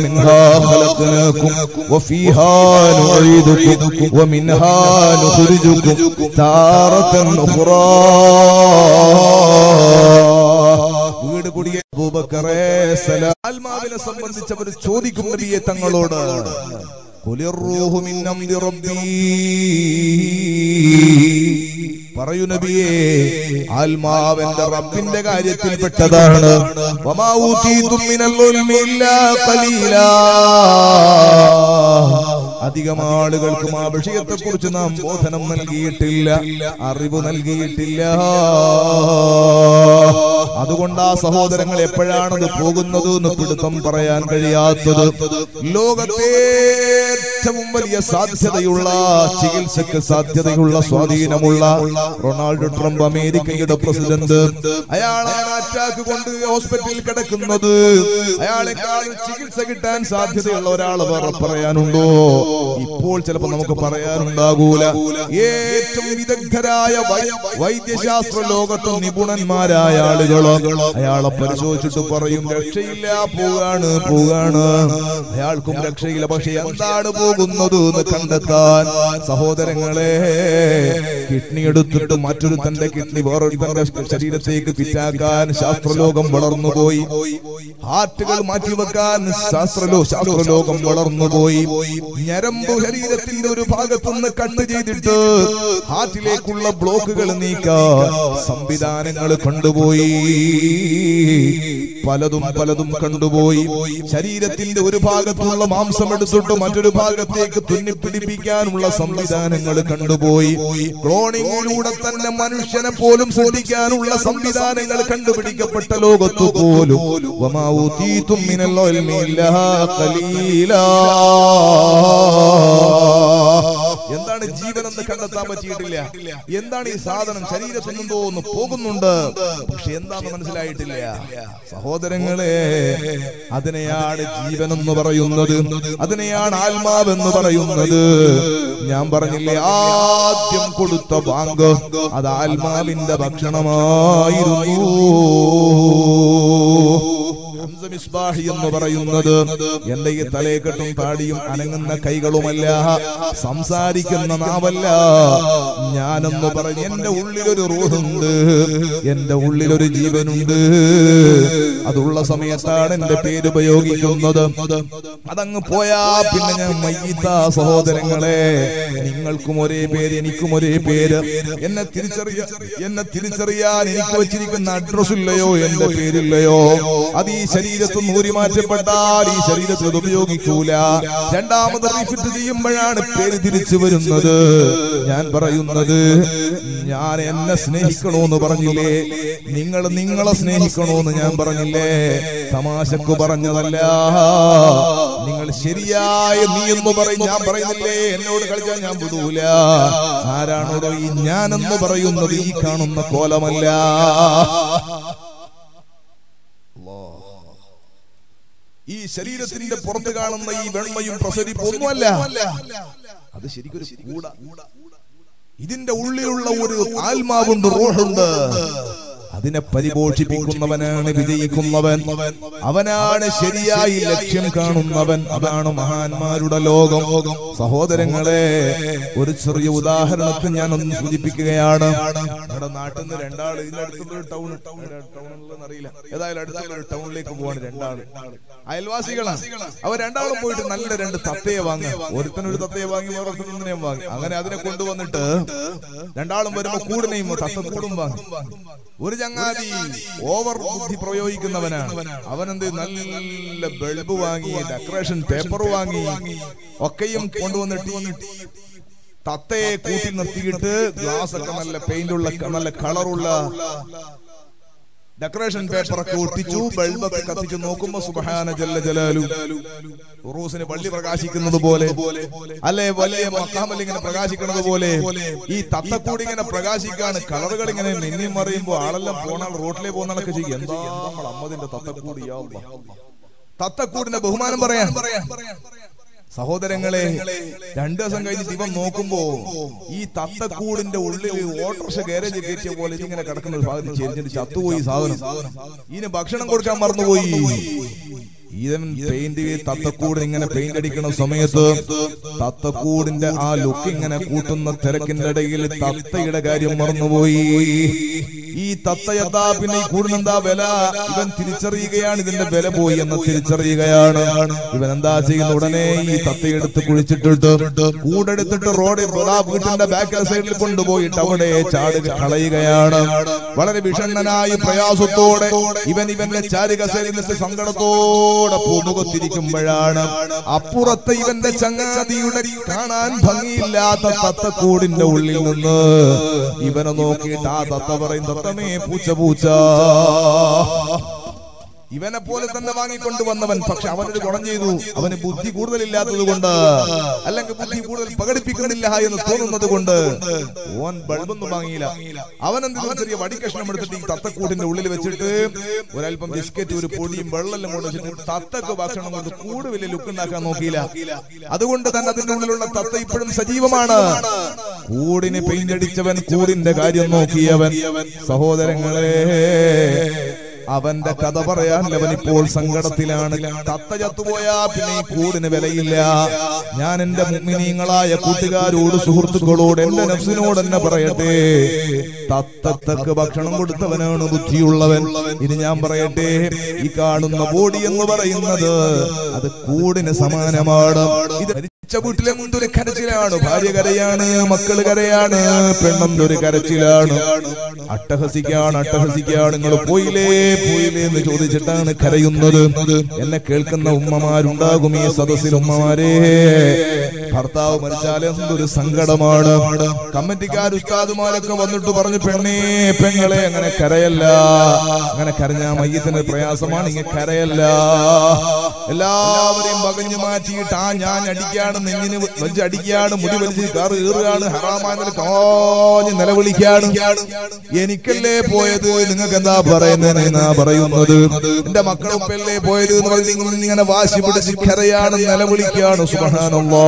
വീട് കൂടിയ അബൂബക്കറേ സലാം അവർ സംബന്ധിച്ചവർ ചോദിക്കും നബിയെ തങ്ങളോട്. പറയൂ നബിയേ ആത്മാവന്റെ റബ്ബിന്റെ കാര്യത്തിൽപ്പെട്ടതാണ് വമാ അധികം ആളുകൾക്കും ആ വിഷയത്തെ കുറിച്ച് നാം ബോധനം നൽകിയിട്ടില്ല അറിവ് നൽകിയിട്ടില്ല. അതുകൊണ്ട് ആ സഹോദരങ്ങൾ എപ്പോഴാണത് പോകുന്നത് എന്ന് പിടുത്തം പറയാൻ കഴിയാത്തത് ലോകത്തെ ഏറ്റവും വലിയ സാധ്യതയുള്ള ചികിത്സക്ക് സാധ്യതയുള്ള സ്വാധീനമുള്ള റൊണാൾഡോ ട്രംപ് അമേരിക്കയുടെ പ്രസിഡന്റ്. അയാളെ അറ്റാക്ക് കൊണ്ട് ഹോസ്പിറ്റലിൽ കിടക്കുന്നത്. അയാളെക്കാൾ ചികിത്സ കിട്ടാൻ സാധ്യതയുള്ള ഒരാൾ വേറെ പറയാനുണ്ടോ? ഇപ്പോൾ ചിലപ്പോൾ നമുക്ക് പറയാനുണ്ടാകൂല. ഏറ്റവും വിദഗ്ധരായ വൈദ്യശാസ്ത്ര ലോകത്തും നിപുണന്മാരായ ആളുകളോ അയാളെ പരിശോധിച്ചിട്ട് പറയും രക്ഷയില്ല പോകാണ് പോകാണ് അയാൾക്കും രക്ഷയില്ല. പക്ഷെ എന്താണ് പോകുന്നത് എന്ന് കണ്ടെത്താൻ സഹോദരങ്ങളെ കിഡ്നി എടുത്തിട്ട് മറ്റൊരു തന്റെ കിഡ്നി വേറൊരു തന്റെ ശരീരത്തേക്ക് പിറ്റാക്കാൻ ശാസ്ത്രലോകം വളർന്നുപോയി ഹാർട്ടുകൾ മാറ്റിവെക്കാൻ ശാസ്ത്രലോ ശാസ്ത്രലോകം വളർന്നുപോയി ഞരമ്പ് ശരീരത്തിന്റെ ഒരു ഭാഗത്തുനിന്ന് കട്ട് ചെയ്തിട്ട് ഹാർട്ടിലേക്കുള്ള ബ്ലോക്കുകൾ നീക്ക സംവിധാനങ്ങൾ കണ്ടുപോയി. പലതും പലതും കണ്ടുപോയി. ശരീരത്തിന്റെ ഒരു ഭാഗത്തുള്ള മാംസം എടുത്തിട്ട് മറ്റൊരു ഭാഗത്തേക്ക് തുന്നിപ്പിടിപ്പിക്കാനുള്ള സംവിധാനങ്ങൾ കണ്ടുപോയി. ക്ലോണിങ്ങിലൂടെ തന്നെ മനുഷ്യനെ പോലും സൃഷ്ടിക്കാനുള്ള സംവിധാനങ്ങൾ കണ്ടുപിടിക്കപ്പെട്ട ലോകത്തു പോലും. മിനൽ ഇൽമി ഇല്ലാ ഖലീലാ. എന്താണ് ജീവൻ എന്ന് കണ്ടെത്താൻ പറ്റിയിട്ടില്ല? എന്താണ് ഈ സാധനം ശരീരത്തിൽ നിന്നോ ഒന്ന് പോകുന്നുണ്ട്? പക്ഷെ എന്താന്ന് മനസ്സിലായിട്ടില്ല. സഹോദരങ്ങളെ അതിനെയാണ് ജീവൻ എന്ന് പറയുന്നത്. അതിനെയാണ് ആത്മാവെന്ന് പറയുന്നത്. ഞാൻ പറഞ്ഞില്ലേ ആദ്യം കൊടുത്ത ബാങ്ക് അത് ആത്മാവിന്റെ ഭക്ഷണമായിരുന്നു. മിസ്ബാഹി എന്ന് പറയുന്നത്. എന്റെ ഈ തലയെക്കെട്ടും താടിയും അനങ്ങുന്ന കൈകളുമല്ല. സംസാരിക്കുന്ന നാവല്ല. ഞാനെന്ന് പറഞ്ഞ് എന്റെ ഉള്ളിലൊരു റൂഹുണ്ട്. എന്റെ ഉള്ളിലൊരു ജീവനുണ്ട്. അതുള്ള സമയത്താണ് എന്റെ പേര് ഉപയോഗിക്കുന്നത്. അതങ്ങ് പോയാ പിന്നെ ഞാൻ മയ്യത്ത സഹോദരങ്ങളെ. നിങ്ങൾക്കും ഒരേ പേര് എനിക്കും ഒരേ പേര്. എന്നെ തിരിച്ചറിയ എന്നെ തിരിച്ചറിയാൻ എനിക്ക് വെച്ചിരിക്കുന്ന അഡ്രസ് ഇല്ലയോ? എന്റെ പേരില്ലയോ? അത് ഈ ശരീരത്തിൽ നിന്ന് ഊരി മാറ്റപ്പെട്ടാൽ ഈ ശരീരത്തിൽ ഉപയോഗിക്കൂല. രണ്ടാമത് റീഫിറ്റ് ചെയ്യുമ്പോഴാണ് പേര് തിരിച്ചു വരുന്നത്. ഞാൻ പറയുന്നത് ഞാൻ എന്നെ സ്നേഹിക്കണോന്ന് പറഞ്ഞില്ലേ? നിങ്ങൾ നിങ്ങളെ സ്നേഹിക്കണോന്ന് ഞാൻ പറഞ്ഞില്ലേ? തമാശക്ക് പറഞ്ഞതല്ല. നിങ്ങൾ ശരിയായ നീ എന്ന് പറയും. ഞാൻ പറയുന്നില്ലേ? എന്നോട് കളിച്ചാൽ ഞാൻ വിടൂല. ആരാണോ ഈ ഞാൻ എന്ന് പറയുന്നത് ഈ കാണുന്ന കോലമല്ല. ഈ ശരീരത്തിന്റെ പുറത്ത് കാണുന്ന ഈ വെണ്മയും പ്രസരിപ്പും ഒന്നുമല്ല. അത് ശരിക്കൊരു ഇതിന്റെ ഉള്ളിലുള്ള ഒരു ആത്മാവുണ്ട് റോഹുണ്ട്. അതിനെ പരിപോഷിപ്പിക്കുന്നവനാണ് വിജയിക്കുന്നവൻ. അവനാണ് ശരിയായി ലക്ഷ്യം കാണുന്നവൻ. അതാണ് മഹാന്മാരുടെ ലോകം. സഹോദരങ്ങളെ ഒരു ചെറിയ ഉദാഹരണത്തിന് ഞാൻ ഒന്ന് സൂചിപ്പിക്കുകയാണ്. നമ്മുടെ നാട്ടിൽ നിന്ന് രണ്ടാൾ ഇതിന്റെ അടുത്തുള്ള ടൗൺ അറിയില്ല ഏതായാലും അടുത്തുള്ള ടൗണിലേക്ക് പോവാണ് രണ്ടാൾ. അയൽവാസികളാണ്. അവർ രണ്ടാളും പോയിട്ട് നല്ല രണ്ട് തത്തയെ വാങ്ങി ഒരുത്തനൊരു തത്തയെ വാങ്ങി വേറൊരുത്തനൊന്നിനെയും വാങ്ങി അങ്ങനെ അതിനെ കൊണ്ടുവന്നിട്ട് രണ്ടാളും വരുമ്പോ കൂടിനെയും തത്ത കൂടും വാങ്ങി. ഒരു ചങ്ങാതി. ഓവർ ബുദ്ധി പ്രയോഗിക്കുന്നവനാണ്. അവനെന്ത് നല്ല ബൾബ് വാങ്ങി ഡെക്കറേഷൻ പേപ്പർ വാങ്ങി ഒക്കെയും കൊണ്ടുവന്നിട്ട് തത്തയെ കൂട്ടി നിർത്തിയിട്ട് ഗ്ലാസ് ഒക്കെ നല്ല പെയിന്റ് ഉള്ള നല്ല കളറുള്ള ഡെക്കറേഷൻ പേപ്പർ ഒക്കെ ഒട്ടിച്ചു ബൾബൊക്കെ കത്തിച്ചു നോക്കുമ്പോ സുബഹാന ജല്ല ജലാലു. ഉറൂസിന് പള്ളി പ്രകാശിക്കുന്നത് പോലെ അല്ലെ വലിയ മക്കാമൽ ഇങ്ങനെ പ്രകാശിക്കുന്നത് പോലെ ഈ തത്തക്കൂടി ഇങ്ങനെ പ്രകാശിക്കാണ് കളറുകൾ ഇങ്ങനെ മിന്നി മറിയുമ്പോ ആളെല്ലാം പോണാൾ റോട്ടിലേ പോകുന്നതൊക്കെ ചെയ്യും. എന്താ നമ്മൾ അമ്മതിന്റെ തത്തക്കൂടി തത്തക്കൂടിന്റെ ബഹുമാനം പറയാൻ സഹോദരങ്ങളെ രണ്ടു ദിവസം കഴിഞ്ഞ് ദിവസം നോക്കുമ്പോ ഈ തത്തക്കൂടിന്റെ ഉള്ളിൽ ഓട്ടോറിക്ഷ ഗാരേജ് കയറ്റിയ പോലെ ഇങ്ങനെ കിടക്കുന്ന ഒരു ഭാഗത്ത് ചെരിഞ്ഞിട്ട് ചത്തുപോയി സാധനം. ഇതിന് ഭക്ഷണം കൊടുക്കാൻ മറന്നുപോയി. ഈവൻ പെയിന്റ് തത്തക്കൂട് ഇങ്ങനെ പെയിന്റ് അടിക്കുന്ന സമയത്ത് തത്തക്കൂടിന്റെ ആ ലുക്ക് ഇങ്ങനെ കൂട്ടുന്ന തിരക്കിന്റെ ഇടയിൽ തത്തയുടെ കാര്യം മറന്നുപോയി. ഈ തത്തയത്താ പിന്നെ ഈ കൂടിനെന്താ വില? ഇവൻ തിരിച്ചറിയുകയാണ് ഇതിന്റെ വില പോയി എന്ന് തിരിച്ചറിയുകയാണ്. ഇവൻ എന്താ ചെയ്യുന്ന ഉടനെ ഈ തത്തയെടുത്ത് കുഴിച്ചിട്ടിട്ട് കൂടെടുത്തിട്ട് റോഡിൽ പ്രതാപ് വീട്ടിന്റെ ബാക്ക് സൈഡിൽ കൊണ്ടുപോയിട്ട് അവിടെ ചാടുക കളയുകയാണ്. വളരെ വിഷണ്ണനായി പ്രയാസത്തോടെ ഇവൻ ഇവന്റെ ചാരുക സൈഡിൽ സങ്കടത്തോടെ പൂമുഖത്തിരിക്കുമ്പോഴാണ് അപ്പുറത്തെ ഇവന്റെ ചങ്ങാതിയുടെ കാണാൻ ഭംഗിയില്ലാത്ത തത്തക്കൂടിന്റെ ഉള്ളിൽ നിന്ന് ഇവനെ നോക്കിയിട്ട് ആ തത്ത പറയും തത്തമേ പൂച്ച പൂച്ച. ഇവനെ പോലെ തന്നെ വാങ്ങിക്കൊണ്ട് വന്നവൻ പക്ഷെ അവനൊരു ഗുണം ചെയ്തു. അവന് ബുദ്ധി കൂടുതലില്ലാത്തത് കൊണ്ട് അല്ലെങ്കിൽ ബുദ്ധി കൂടുതൽ പ്രകടിപ്പിക്കുന്നില്ല എന്ന് തോന്നുന്നത് കൊണ്ട് ഓൻ ബൾബൊന്നും വാങ്ങിയില്ല. അവൻ എന്തെങ്കിലും ചെറിയ വടിക്കഷ്ണം എടുത്തിട്ട് ഈ തത്തക്കൂടിന്റെ ഉള്ളിൽ വെച്ചിട്ട് ഒരല്പം ബിസ്ക്കറ്റ് ഒരു പൊടിയും വെള്ളമെല്ലാം കൊണ്ട് വെച്ചിട്ട് തത്തക്ക് ഭക്ഷണം കൊണ്ട് കൂട് വലിയ ലുക്ക് ഉണ്ടാക്കാൻ നോക്കിയില്ല. അതുകൊണ്ട് തന്നെ അതിന്റെ ഉള്ളിലുള്ള തത്ത ഇപ്പോഴും സജീവമാണ്. കൂടിന് പെയിന്റ് അടിച്ചവൻ കൂടിന്റെ കാര്യം നോക്കിയവൻ. സഹോദരങ്ങളെ. അവന്റെ കഥ പറയാൻ അവൻ ഇപ്പോൾ സങ്കടത്തിലാണ്. തത്ത ചത്തുപോയാ പിന്നെ ഈ കൂടിന് വിലയില്ല. ഞാൻ എന്റെ മുഗ്മിനീങ്ങളായ കൂട്ടുകാരോട് സുഹൃത്തുക്കളോട് എന്റെ നഫ്സിനോട് തന്നെ പറയട്ടെ. തത്തത്തക്ക് ഭക്ഷണം കൊടുത്തവനാണ് ബുദ്ധിയുള്ളവൻ. ഇത് ഞാൻ പറയട്ടെ ഈ കാണുന്ന ബോഡി എന്ന് പറയുന്നത് അത് കൂടിന് സമാനമാണ്. ഇത് വീട്ടിലെ മുന്തൊരു കരച്ചിലാണ്. ഭാര്യ കരയാണ് മക്കൾ കരയാണ് പെണ്ണെന്തൊരു കരച്ചിലാണ്. അട്ടഹസിക്കാണ് അട്ടഹസിക്കാണ്. നിങ്ങൾ പോയില്ലേ? പോയില്ലേ എന്ന് ചോദിച്ചിട്ടാണ് കരയുന്നത്. എന്നെ കേൾക്കുന്ന ഉമ്മമാരുണ്ടാകും ഈ സദസ്സിൽ ഉമ്മമാരെ. ഭർത്താവ് മരിച്ചാൽ എന്തൊരു സങ്കടമാണ്. കമ്മിറ്റിക്കാർ ഉസ്താദുമാരൊക്കെ വന്നിട്ട് പറഞ്ഞു പെണ്ണേ പെങ്ങളെ അങ്ങനെ കരയല്ല. അങ്ങനെ കരഞ്ഞ മയ്യത്തിന് പ്രയാസമാണ് ഇങ്ങനെ കരയല്ല. എല്ലാവരെയും പകഞ്ഞു മാറ്റിയിട്ട് ആ ഞാൻ അടിക്കാണ് നെഞ്ഞിന് വലിച്ച് അടിക്കുകയാണ് മുടി വലിച്ച് കാറ് കീറുകയാണ് ഹറാമാനെ കോഞ്ഞ് നിലവിളിക്കുകയാണ്. എനിക്കല്ലേ പോയത്? നിങ്ങൾക്ക് എന്താ പറയുന്നത്? എന്നാ പറയുന്നത്? എന്റെ മക്കളൊപ്പല്ലേ പോയത് എന്ന് പറഞ്ഞ് നിങ്ങൾ ഇങ്ങനെ വാശി പിടിച്ച് കരയാണ് നിലവിളിക്കുകയാണ്. സുബഹാനല്ലോ.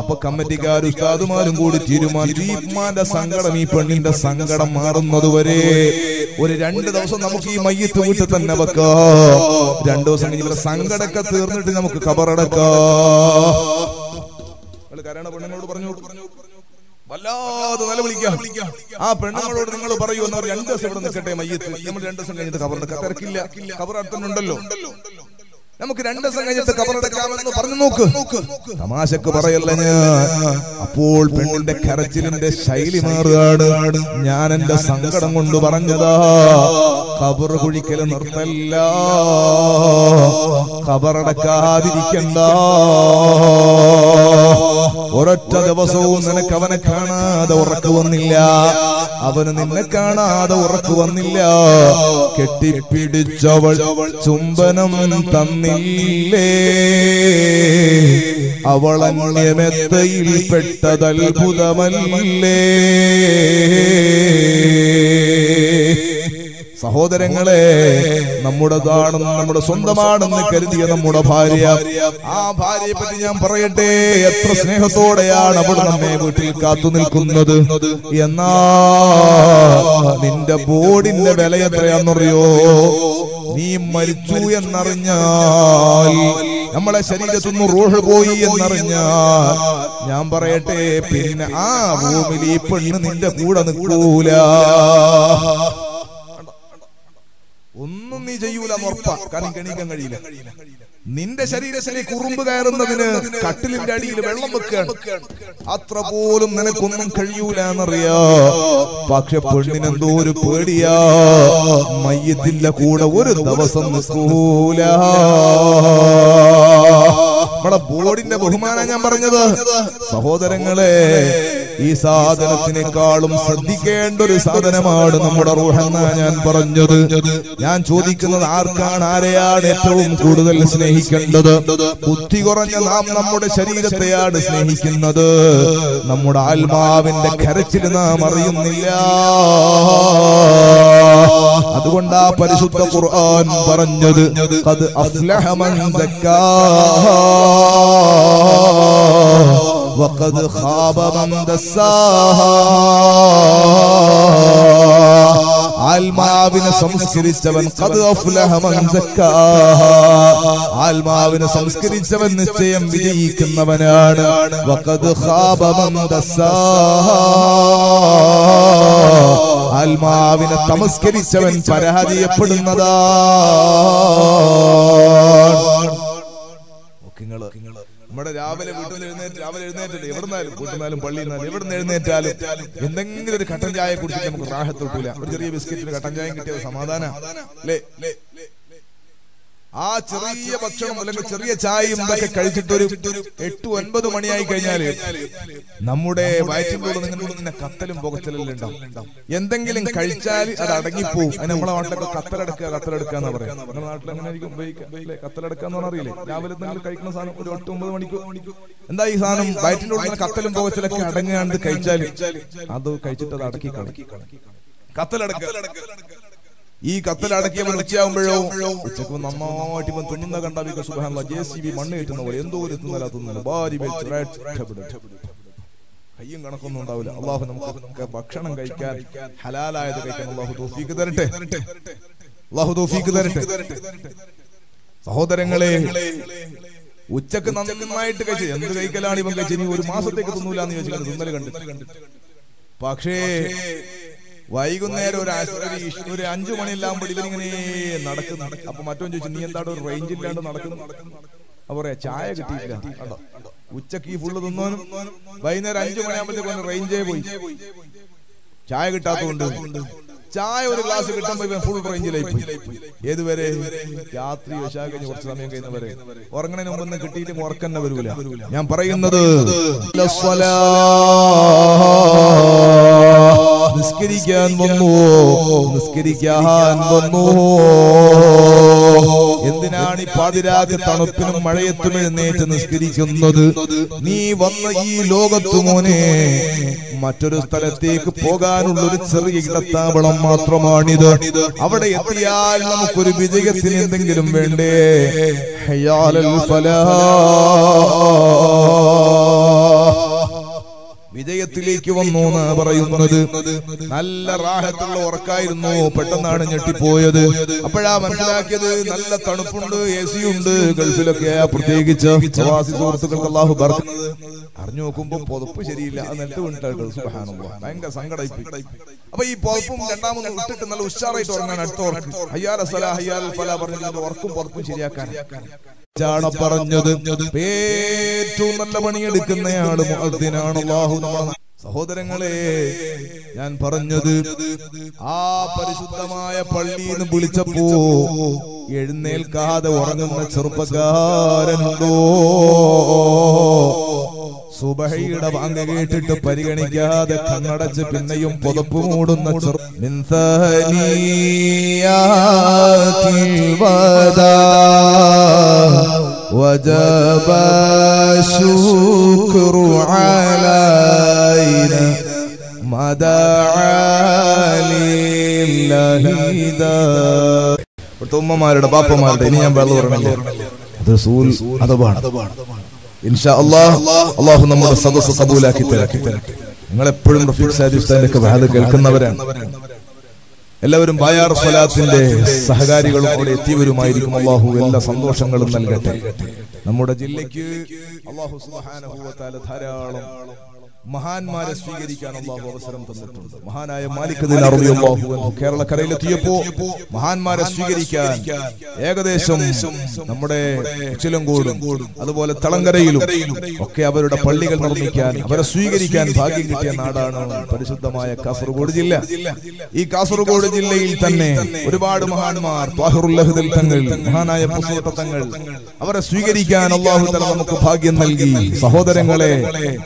അപ്പൊ കമ്മിറ്റിക്കാർ ഉസ്താദുമാരും കൂടി തീരുമാനിച്ചു. ഈ ഉമ്മാന്റെ സങ്കടം ഈ പെണ്ണിന്റെ സങ്കടം മാറുന്നത് വരെ ഒരു രണ്ട് ദിവസം നമുക്ക് ഈ മയ്യത്ത് വീട്ടിൽ തന്നെ വെക്കാം. രണ്ടു ദിവസം കഴിഞ്ഞ സങ്കടമൊക്കെ തീർന്നിട്ട് നമുക്ക് കബറടക്കാം. കരയണ പെണ്ണുങ്ങളോട് പറഞ്ഞു പറഞ്ഞു വല്ലാതെ നിലവിളിക്കാം ആ പെണ്ണുങ്ങളോട് നിങ്ങൾ പറയൂ എന്നവർ രണ്ട് ദിവസം ഇവിടെ നിൽക്കട്ടെ മയ്യത്ത്. നമ്മൾ രണ്ട് ദിവസം കഴിഞ്ഞിട്ട് കബറിന്റെ തിരക്കില്ല. കബർ അടുത്തുണ്ടല്ലോ. നമുക്ക് രണ്ട് ദിവസം കഴിഞ്ഞിട്ട് കബറടക്കാമെന്ന് പറഞ്ഞു നോക്ക്. തമാശക്ക് പറയല്ല? അപ്പോൾ പെണ്ണിന്റെ കരച്ചിലിന്റെ ശൈലി മാറുകയാണ്. ഞാൻ എന്റെ സങ്കടം കൊണ്ട് പറഞ്ഞതാ കബർ കുഴിക്കൽ നിർത്തല്ല. കബറടക്കാതിരിക്കണ്ട ഒരൊറ്റ ദിവസവും നിനക്ക് അവനെ കാണാതെ ഉറക്കു വന്നില്ല. അവന് നിന്നെ കാണാതെ ഉറക്കു വന്നില്ല. കെട്ടിപ്പിടിച്ചവൾ ചുംബനം തന്നില്ലേ? മെത്തയിൽ പെട്ടത് പെട്ടതത്ഭുതമല്ലേ സഹോദരങ്ങളെ നമ്മുടെതാണെന്ന് നമ്മുടെ സ്വന്തമാണെന്ന് കരുതിയ നമ്മുടെ ഭാര്യ ആ ഭാര്യയെ പറ്റി ഞാൻ പറയട്ടെ എത്ര സ്നേഹത്തോടെയാണ് അവൾ നമ്മെ വീട്ടിൽ കാത്തു നിൽക്കുന്നത്. എന്നാ നിന്റെ ബോർഡിന്റെ വില എത്രയാണെന്നറിയോ? നീ മരിച്ചു എന്നറിഞ്ഞാൽ നമ്മളെ ശരീരത്തിൽ നിന്ന് റൂഹ് പോയി എന്നറിഞ്ഞാൽ ഞാൻ പറയട്ടെ പിന്നെ ആ ഭൂമിയിൽ ഈ പെണ്ണ് നിന്റെ കൂടെ നിൽക്കൂല. ഒന്നും നീ ചെയ്യൂല ഉറപ്പാ. കാരണം കണിക്കാൻ കഴിയില്ല. നിന്റെ ശരീരത്തിൽ കുറുമ്പ് കയറുന്നതിന് കട്ടിലിന്റെ അടിയിൽ വെള്ളം വെക്കുകയാണ്. അത്ര പോലും നിനക്കൊന്നും കഴിയൂല എന്നറിയാ പക്ഷെ പെണ്ണിനെന്തോ ഒരു പേടിയാ. മയ്യത്തിന്റെ കൂടെ ഒരു ദിവസം നിൽക്കൂല നമ്മുടെ ബോർഡിന്റെ ബഹുമാനം ഞാൻ പറഞ്ഞത്. സഹോദരങ്ങളെ ഈ സാധനത്തിനേക്കാളും ശ്രദ്ധിക്കേണ്ട ഒരു സാധനമാണ് നമ്മുടെ റൂഹെന്ന ഞാൻ പറഞ്ഞത്. ഞാൻ ചോദിക്കുന്നത് ആർക്കാണ് ആരെയാണ് ഏറ്റവും കൂടുതൽ സ്നേഹിക്കേണ്ടത്? ബുദ്ധി കുറഞ്ഞ നാം നമ്മുടെ ശരീരത്തെയാണ് സ്നേഹിക്കുന്നത്. നമ്മുടെ ആത്മാവിന്റെ കരച്ചിൽ നാം അറിയുന്നില്ല. അതുകൊണ്ട് ആ പരിശുദ്ധ ഖുർആൻ പറഞ്ഞത് അത് അഫ്ലഹമൻ وقد خاب من دساها ആത്മാവിനെ സംസ്കരിച്ചവൻ ഖദ് അഫ്ലഹ മൻ സക്കാഹ. ആത്മാവിനെ സംസ്കരിച്ചവൻ നിശ്ചയം വിജയിക്കുന്നവനാണ് വഖദ് ഖാബ മൻ ദസ്സാഹ. ആത്മാവിനെ തമസ്കരിച്ചവൻ പരാജയപ്പെടുന്നതാണ് രാവിലെ വീട്ടിൽ എഴുന്നേറ്റ് രാവിലെ എഴുന്നേറ്റ് എവിടുന്നാലും വീട്ടിന്നാലും പള്ളിയിൽ നിന്നാലും എവിടെ നിന്ന് എഴുന്നേറ്റാലും എന്തെങ്കിലും ഒരു കട്ടൻ ചായ കുടിച്ചിട്ട് നമുക്ക് റാഹത്ത് കിട്ടൂല. ഒരു ചെറിയ ബിസ്ക്കറ്റിന് കട്ടൻ ചായ കിട്ടിയത് സമാധാന. അല്ലേ ആ ചെറിയ ഭക്ഷണം അല്ലെങ്കിൽ ചെറിയ ചായയും ഇതൊക്കെ കഴിച്ചിട്ട് ഒരു എട്ട് ഒൻപത് മണിയായി കഴിഞ്ഞാൽ നമ്മുടെ നിങ്ങൾ ഇങ്ങനെ കത്തലും പുകച്ചലും ഉണ്ടാവും. എന്തെങ്കിലും കഴിച്ചാൽ അത് അടങ്ങിപ്പോവും. നമ്മളെ നാട്ടിലൊക്കെ കത്തലടക്കുക കത്തലടക്കുക എന്ന് പറയാം. നമ്മുടെ നാട്ടിൽ അങ്ങനെ ഉപയോഗിക്കാം കത്തലടക്കുക എന്ന് പറഞ്ഞറിയില്ലേ രാവിലെ നിങ്ങൾ കഴിക്കുന്ന സാധനം ഒരു എട്ട് ഒമ്പത് മണിക്ക് എന്താ ഈ സാധനം? വയറ്റിന്റെ ഉള്ളിൽ കത്തലും പുകച്ചലൊക്കെ അടങ്ങാണ്ട് കഴിച്ചാൽ അത് കഴിച്ചിട്ട് അത് അടക്കി കളയും കത്തലടക്കുക. ഈ കത്തലടക്കിയവൻ ഉച്ചയാകുമ്പോഴോ ഉച്ചയ്ക്ക് നന്നായിട്ട് ഇവൻ തിന്നുന്ന കണ്ടാ സുഖാനുള്ള ജെ സി ബി മണ്ണ് കിട്ടുന്നവർ പോലെ എന്തോ ഒരു തിന്നല തിന്നല. കയ്യും കണക്കൊന്നും ഉണ്ടാവില്ല. അള്ളാഹു നമുക്ക് ഭക്ഷണം കഴിക്കാൻ ഹലാലായത് കഴിക്കാൻ അള്ളാഹു തോഫീക്ക് തരട്ടെ? അള്ളാഹു തോഫീക്ക് തരട്ടെ? സഹോദരങ്ങളെ ഉച്ചയ്ക്ക് നന്നായിട്ട് കഴിച്ചു എന്ത് കഴിക്കലാണ് ഇവൻ കഴിച്ചു ഇനി ഒരു മാസത്തേക്ക് തിന്നൂലെന്ന് ചോദിച്ചു തിന്നൽ കണ്ടു പക്ഷേ വൈകുന്നേരം ഒരു ഒരു അഞ്ചു മണിയെല്ലാം ഇങ്ങനെ നടക്കുന്നു. അപ്പൊ മറ്റോ ചോദിച്ചു നീ എന്താടോ ഒരു റേഞ്ച് ഇല്ലാണ്ട് നടക്കുന്നു? അപ്പൊ പറയാ ചായ കിട്ടിയില്ല കണ്ടോ? ഉച്ചയ്ക്ക് ഈ ഫുള്ള് തിന്നോനും വൈകുന്നേരം അഞ്ചു മണിയാകുമ്പോഴത്തേക്ക് റേഞ്ചേ പോയി. ചായ കിട്ടാത്തതുകൊണ്ട്. ചായ ഒരു ഗ്ലാസ് കിട്ടുമ്പോ ഇവൻ ഫുൾ റേഞ്ചിലായി ഏതുവരെ? രാത്രി കഴിഞ്ഞ് കുറച്ച് സമയം കഴിയുന്നവരെ. ഉറങ്ങണതിന് മുമ്പൊന്നും കിട്ടിയിട്ട് ഉറക്കന്നെ വരൂല. ഞാൻ പറയുന്നത്. നിസ്കരിക്കാൻ വന്നു. നിസ്കരിക്കാൻ വന്നു. എന്തിനാണ് ഈ പാതിരാതി തണുപ്പിനും മഴയത്തും എഴുന്നേറ്റ് നിസ്കരിക്കുന്നത്? നീ വന്ന ഈ ലോകത്തു മോനെ മറ്റൊരു സ്ഥലത്തേക്ക് പോകാനുള്ള ഒരു ചെറിയ ഇടത്താവളം മാത്രമാണിത്. അവിടെ എത്തിയാൽ നമുക്കൊരു വിജയത്തിന് എന്തെങ്കിലും വേണ്ടേ? ഹയാലൽ ഫലാഹ്. വിജയത്തിലേക്ക് വന്നു എന്നാ പറയുന്നത്. നല്ല റാഹത്തുള്ള ഉറക്കായിരുന്നു. പെട്ടെന്നാണ് ഞെട്ടിപ്പോയത്. അപ്പോഴാ മനസ്സിലാക്കിയത് നല്ല തണുപ്പുണ്ട് എ സി ഉണ്ട് ഗൾഫിലൊക്കെ പ്രത്യേകിച്ച് പ്രവാസി സുഹൃത്തുക്കൾക്ക് അള്ളാഹു പറഞ്ഞത് അറിഞ്ഞു നോക്കുമ്പോ പുതപ്പ് ശരിയില്ല. വീണിട്ടായിട്ട്. ഭയങ്കര സങ്കടം അപ്പൊ ഈ പുതപ്പും രണ്ടാമത് ഇട്ടിട്ട് നല്ല ഉഷാറായിട്ട് ഉറങ്ങാൻ അടുത്ത ഉറക്കും. അയ്യാൽ അസല അയ്യാൽ ഫല പറഞ്ഞത് ഉറക്കും. പുതപ്പും ശരിയാക്കാൻ ാണ് പറഞ്ഞത്? ഏറ്റവും നല്ല പണിയെടുക്കുന്നയാൾ അല്ലാഹു നമ്മളെ സഹോദരങ്ങളെ ഞാൻ പറഞ്ഞത് ആ പരിശുദ്ധമായ പള്ളിയിൽ നിന്ന് വിളിച്ചപ്പോ എഴുന്നേൽക്കാതെ ഉറങ്ങുന്ന ചെറുപ്പക്കാരനുണ്ടോ? സുബഹയുടെ വാങ്ങ കേട്ടിട്ട് പരിഗണിക്കാതെ കണ്ണടച്ച് പിന്നെയും പുതപ്പ് മൂടുന്ന ചെറുപ്പ وجب الشكر علينا ما دعا لله ذا ഇവിടുത്തെ ഉമ്മമാരുടെ ബാപ്പമാരുടെ ഇനി ഞാൻ വെള്ളം പറഞ്ഞില്ലേ അത് റസൂൽ അഥവാണ് ഇൻഷാ അല്ലാഹ് അള്ളാഹു നമ്മുടെ സദസ്സ് കബൂലാക്കി തരട്ടെ നിങ്ങൾ എപ്പോഴും റഫീഖ് സാദി ഉസ്താദിന്റെ ഒക്കെ വാത് കേൾക്കുന്നവരാണ് എല്ലാവരും ബായാർ സ്വലാത്തിന്റെ സഹകാരികളും അവിടെ എത്തിയവരുമായിരിക്കും. അള്ളാഹു എല്ലാ സന്തോഷങ്ങളും നൽകട്ടെ. നമ്മുടെ ജില്ലയ്ക്ക് അള്ളാഹു ധാരാളം മഹാന്മാരെ സ്വീകരിക്കാൻ അള്ളാഹു അവസരം തന്നിട്ടുണ്ട്. മഹാനായ മാലിക് ദിൻ റളിയല്ലാഹു അൻഹു കേരളക്കരയിലെത്തിയപ്പോ മഹാന്മാരെ സ്വീകരിക്കാൻ ഏകദേശം നമ്മുടെ ചിലങ്കോടും അതുപോലെ തളങ്കരയിലും ഒക്കെ അവരുടെ പള്ളികൾ നിർമ്മിക്കാൻ അവരെ സ്വീകരിക്കാൻ ഭാഗ്യം കിട്ടിയ നാടാണ് പരിശുദ്ധമായ കാസർഗോഡ് ജില്ല. ഈ കാസർഗോഡ് ജില്ലയിൽ തന്നെ ഒരുപാട് മഹാന്മാർ താഹിറുൽ ലഹ്ദിൽ തങ്ങൾ മഹാനായ തങ്ങൾ അവരെ സ്വീകരിക്കാൻ അള്ളാഹു തല നമുക്ക് ഭാഗ്യം നൽകി. സഹോദരങ്ങളെ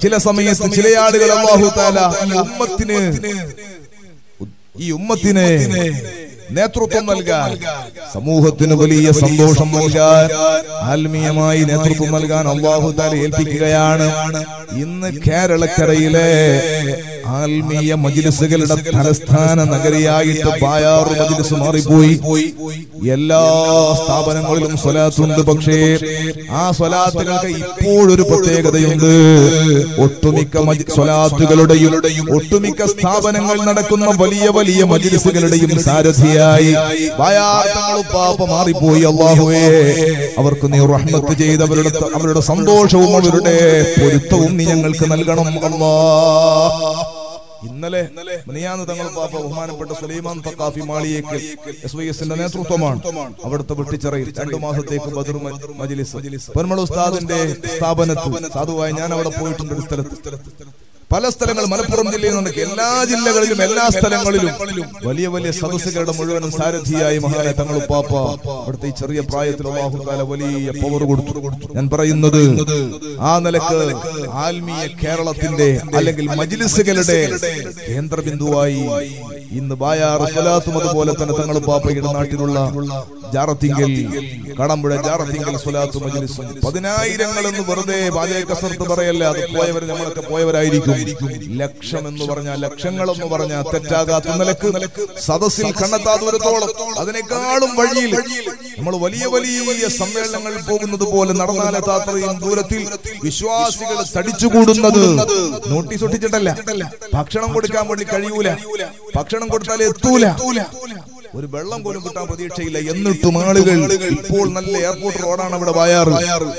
ചില സമയത്ത് ചില ആളുകൾ അള്ളാഹു താല ഈ ഉമ്മത്തിന് ഈ ഉമ്മത്തിന് നേതൃത്വം നൽകാൻ സമൂഹത്തിന് വലിയ സന്തോഷം നൽകാൻ ആത്മീയമായി നേതൃത്വം നൽകാൻ അള്ളാഹു താല ഏൽപ്പിക്കുകയാണ്. ഇന്ന് കേരളക്കരയിലെ ആത്മീയ മജിലിസുകളുടെ തലസ്ഥാന നഗരിയായിട്ട് പായാറു മജിലിസ് മാറിപ്പോയി. എല്ലാ സ്ഥാപനങ്ങളിലും സ്വലാത്തുണ്ട് പക്ഷേ ആ സ്വലാത്തുകൾക്ക് ഇപ്പോഴൊരു പ്രത്യേകതയുണ്ട്. ഒട്ടുമിക്ക സ്വലാത്തുകളുടെയും ഒട്ടുമിക്ക സ്ഥാപനങ്ങൾ നടക്കുന്ന വലിയ വലിയ മജിലിസുകളുടെയും സാരഥിയായി ബായാർ പാപ മാറിപ്പോയി അള്ളാഹുവേ. അവർക്ക് നീ റഹ്മത്ത് ചെയ്ത് അവരുടെ അവരുടെ സന്തോഷവും അവരുടെ പൊരുത്തവും നീ ഞങ്ങൾക്ക് നൽകണം. അള്ളാ. ഇന്നലെ മിനിയാന്ന് തങ്ങൾ പാപ്പ ബഹുമാനപ്പെട്ട സുലൈമാൻ തക്കാഫി മാളിയേക്ക് എസ് വൈ എസിന്റെ നേതൃത്വമാണ്. അവിടുത്തെ വെട്ടിച്ചിറയിൽ രണ്ടു മാസത്തേക്ക് ബദർ മജ്ലിസ്. പൊന്മള ഉസ്താദിന്റെ സ്ഥാപനത്തിൽ സാധുവായി ഞാൻ അവിടെ പോയിട്ടുണ്ട് ഒരു സ്ഥലത്ത്. പല സ്ഥലങ്ങൾ മലപ്പുറം ജില്ലയിൽ നിന്നൊക്കെ എല്ലാ ജില്ലകളിലും എല്ലാ സ്ഥലങ്ങളിലും. വലിയ വലിയ സദസ്സുകളുടെ മുഴുവനും സാരഥിയായി മഹാനെ തങ്ങൾ പാപ്പ. അവിടുത്തെ ഈ ചെറിയ പ്രായത്തിൽ വലിയ പവർ കൊടുത്തു. ഞാൻ പറയുന്നത് ആ നിലയ്ക്ക് ആത്മീയ കേരളത്തിന്റെ അല്ലെങ്കിൽ മജിലിസുകളുടെ കേന്ദ്രബിന്ദുവായി ഇന്ന് ബായാർ സ്വലാത്തും അതുപോലെ തന്നെ തങ്ങൾ പാപ്പയുടെ നാട്ടിലുള്ള ജാറത്തിങ്കൽ കടമ്പുഴ ജാറത്തിങ്കൽ സ്വലാത്തു മജ്ലിസ്. പതിനായിരങ്ങൾ എന്ന് വെറുതെ ബാജയ കസർത്ത് പറയല്ല അത് പോയവർ നമ്മളൊക്കെ പോയവരായിരിക്കും. ലക്ഷം എന്ന് പറഞ്ഞാൽ ലക്ഷങ്ങൾ എന്ന് പറഞ്ഞാൽ തെറ്റാകാത്ത നിലയ്ക്ക് സദസ്സിൽ കണ്ടെത്താത്തവരത്തോളം അതിനേക്കാളും വഴിയിൽ നമ്മൾ വലിയ വലിയ സമ്മേളനങ്ങളിൽ പോകുന്നത് പോലെ നടന്നാലെത്താത്രയും ദൂരത്തിൽ വിശ്വാസികൾ തടിച്ചുകൂടുന്നത് നോട്ടീസ് ഒട്ടിച്ചിട്ടല്ല. ഭക്ഷണം കൊടുക്കാൻ വേണ്ടി കഴിയൂല. ഭക്ഷണം കൊടുത്താൽ എത്തൂല. ഒരു വെള്ളം പോലും കിട്ടാൻ പ്രതീക്ഷയില്ല. എന്നിട്ടും ആളുകൾ ഇപ്പോൾ നല്ല എയർപോർട്ട് റോഡാണ് അവിടെ വായാറ്